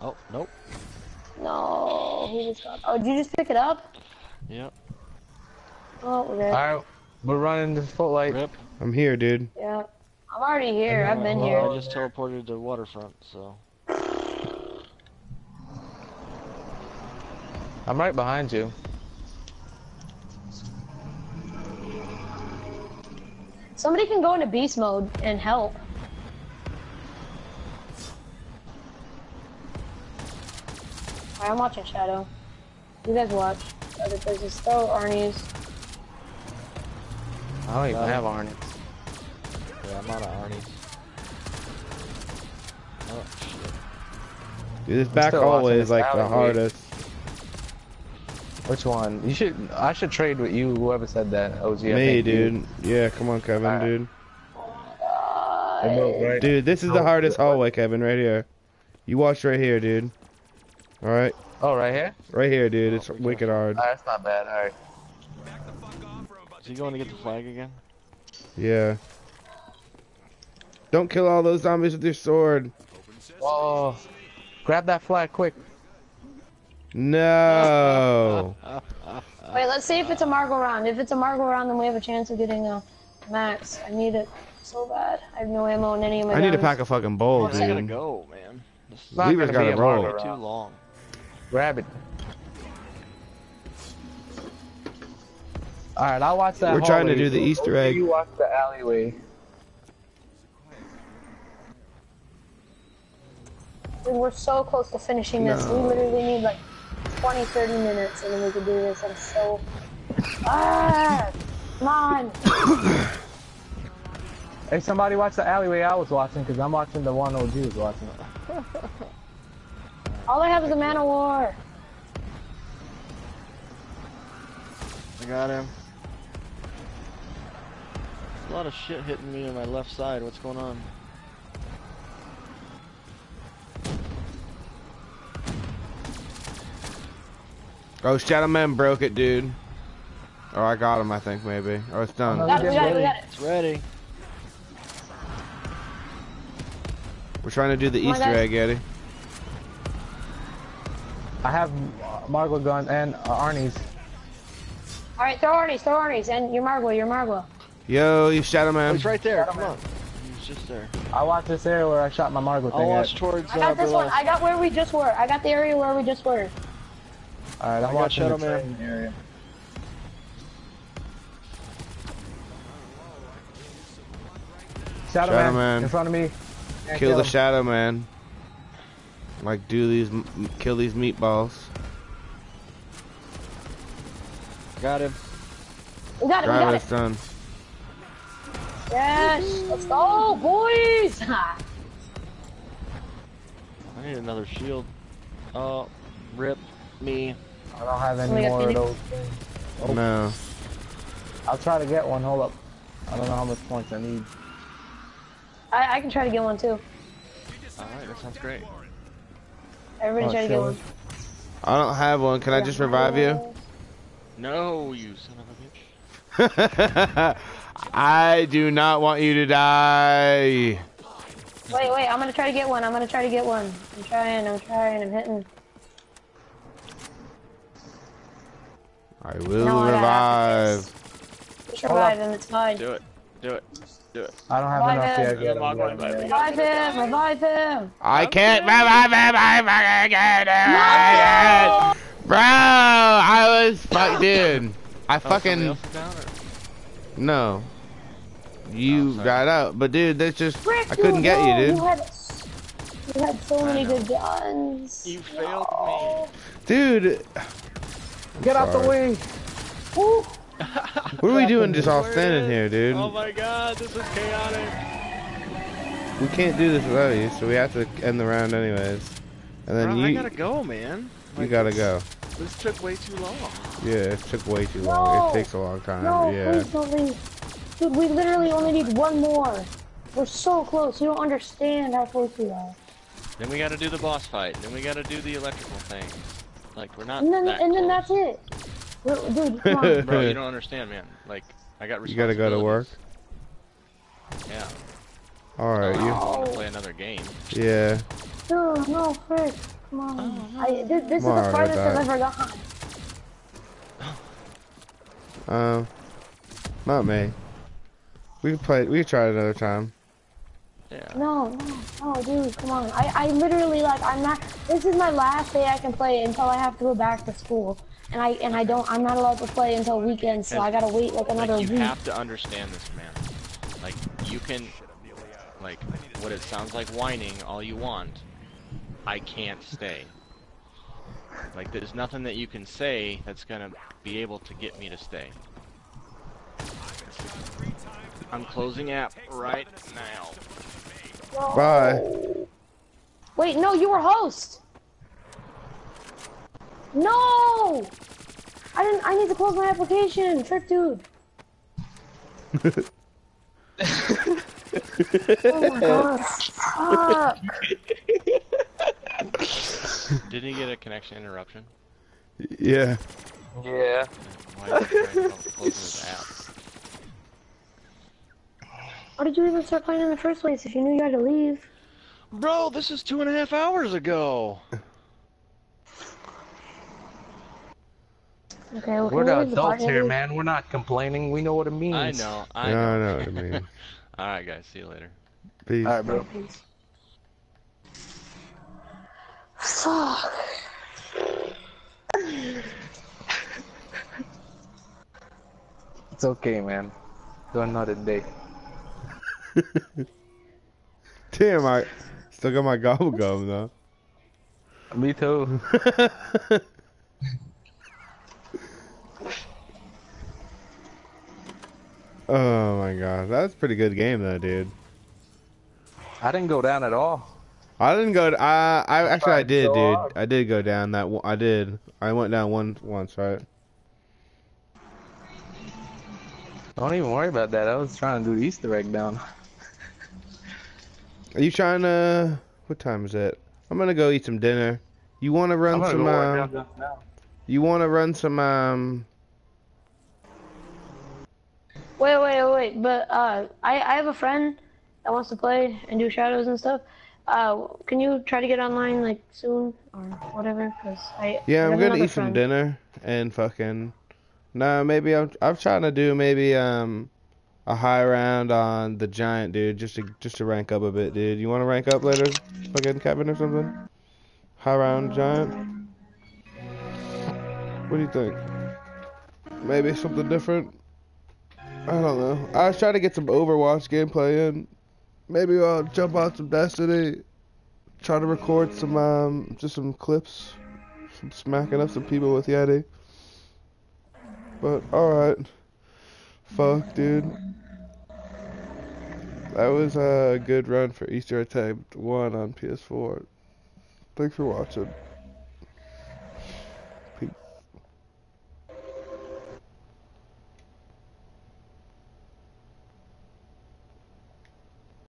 Oh, nope. No, who just got? Oh, did you just pick it up? Yep. Oh, we're. Alright, we're running this footlight. Rip. I'm here, dude. Yeah. I'm already here. I've been Well, here. I just teleported to waterfront, so. I'm right behind you. Somebody can go into beast mode and help. Alright, I'm watching Shadow. You guys watch. Other places. Throw Arnie's. I don't even Uh, have Arnie. Yeah, I'm out of Arnie's. Oh, shit. Dude, this back still hallway watching is like the hardest. Which one? You should. I should trade with you. Whoever said that. OG. I Me, think you- dude. Yeah, come on, Kevin, Alright. dude. They're right. Dude, this is the hardest hallway, Kevin, right here. You watch right here, dude. Alright? Oh, right here. Right here, dude. It's Oh, wicked hard. Alright, that's not bad. Alright. Is he going to get the flag again? Yeah. Don't kill all those zombies with your sword. Oh, grab that flag quick. No. Wait, let's see if it's a Margwa round. If it's a Margwa round, then we have a chance of getting a max. I need it so bad. I have no ammo in any of my I need to pack a fucking bowl, I gotta go, man. This is Not Weaver's gonna be gotta roll. marker too long. Grab it. Alright, I'll watch that. We're trying to do the Easter Okay, egg. You watch the alleyway. Dude, we're so close to finishing this. We literally need like 20, 30 minutes, and then we can do this. I'm so. Ah! Come on! Hey, somebody watch the alleyway I was watching because I'm watching the one OG was watching. All I have is a man of war. I got him. A lot of shit hitting me on my left side. What's going on? Oh, Shadow Man broke it, dude. Or I got him, I think, maybe. Or it's done. Oh, We got it, we got it, we got it. It's ready. We're trying to do the Come Easter guys. egg, Eddie. I have Margot gun and uh, Arnie's. All right, throw Arnie's, throw Arnie's, and your Margwa, your Margwa. Yo, you Shadow Oh, Man. he's right there. Come on. He's just there. I watched this area where I shot my Margot I'll thing watch at. towards. I got uh, this one. I got where we just were. I got the area where we just were. Alright, I'm I got watching Shadow the Man. area. Shadow, Shadow man, Man. in front of me. Can't Kill the him. Shadow Man. Like, do these, m- m- kill these meatballs. Got him. We got it. We got Drive it. is done. Yes. Let's go, boys. I need another shield. Oh, rip me. I don't have any Oh my God, more of those things. Oh. No. I'll try to get one. Hold up. I don't know how much points I need. I, I can try to get one too. All right, that sounds great. Everybody Oh, try to get one. I don't have one. Can I just revive you? No, you son of a bitch. I do not want you to die. Wait, wait. I'm gonna try to get one. I'm gonna try to get one. I'm trying. I'm trying. I'm hitting. I will No, I got revive. Just revive him. It's fine. Do it. Do it. Do it. I don't have Revive enough him. yet. Yeah, Margot, revive me. Revive him. Revive him. I can't revive him. I fucking can't do it. Bro, I was fuck, dude. I Oh, fucking else down, no. You Oh, got out, but dude, that's just Frick, I couldn't dude, get no, you, dude. You had, you had so I many know. good guns. You failed me. Dude, Get out the Sorry. way. Ooh. what are we doing just all Where standing here, dude? Oh my god, this is chaotic. We can't do this without you, so we have to end the round anyways. And then Bro, you I gotta go, man. you gotta go. This took way too long. Yeah, it took way too long. No. It takes a long time. No, yeah. please don't leave. Dude, we literally only need one more. We're so close. You don't understand how close we are. Then we gotta do the boss fight. Then we gotta do the electrical thing. Like we're not. And then, that and then that's it. We're- Dude, come on. Bro, you don't understand, man. Like I got You gotta go to work. Yeah. All right, I you. want to play another game. Yeah. Dude, no, Frick. Come on. I, this, this is Come on, the farthest I've ever gone. Um, not me. We can play. We can try it another time. Yeah. No, no, no, dude, come on. I, I literally like I'm not. This is my last day I can play until I have to go back to school, and I and I don't. I'm not allowed to play until weekends, so I gotta wait like another Like you week. have to understand this, man. Like you can, like what it sounds like whining all you want. I can't stay. Like there's nothing that you can say that's gonna be able to get me to stay. I'm closing app right now. Bye. Wait, no, you were host. No, I didn't. I need to close my application, trick dude. oh my god. Fuck. Didn't he get a connection interruption? Yeah. Yeah. Why is he trying to close his app? Why did you even start playing in the first place if you knew you had to leave? Bro, this is two and a half hours ago. Okay, well, We're can the adults here, please? man. We're not complaining. We know what it means. I know. I Yeah, know. I know what I mean. All right, guys. See you later. Peace. Alright, bro. Fuck. It's okay, man. Do another day. Damn, I still got my gobble gum though. Me too. Oh my god, that was a pretty good game though, dude. I didn't go down at all. I didn't go. I I actually I did, dude. hard. I did go down that. I did. I went down one once, right? Don't even worry about that. I was trying to do the Easter egg down. Are you trying to? What time is it? I'm gonna go eat some dinner. You want to run some? go Um, now. you want to run some? Um. Wait, wait, wait. But uh, I I have a friend that wants to play and do shadows and stuff. Uh, can you try to get online like soon or whatever? Cause I Yeah, I I'm gonna another eat some dinner and fucking. Nah, maybe I'm I'm trying to do maybe um a high round on the giant dude just to just to rank up a bit, dude. You want to rank up later, fucking Kevin or something? High round giant. What do you think? Maybe something different. I don't know. I was trying to get some Overwatch gameplay in. Maybe I'll jump on some Destiny. Try to record some um just some clips from smacking up some people with Yeti. But alright. Fuck, dude. That was a good run for Easter Attempt 1 on PS4. Thanks for watching.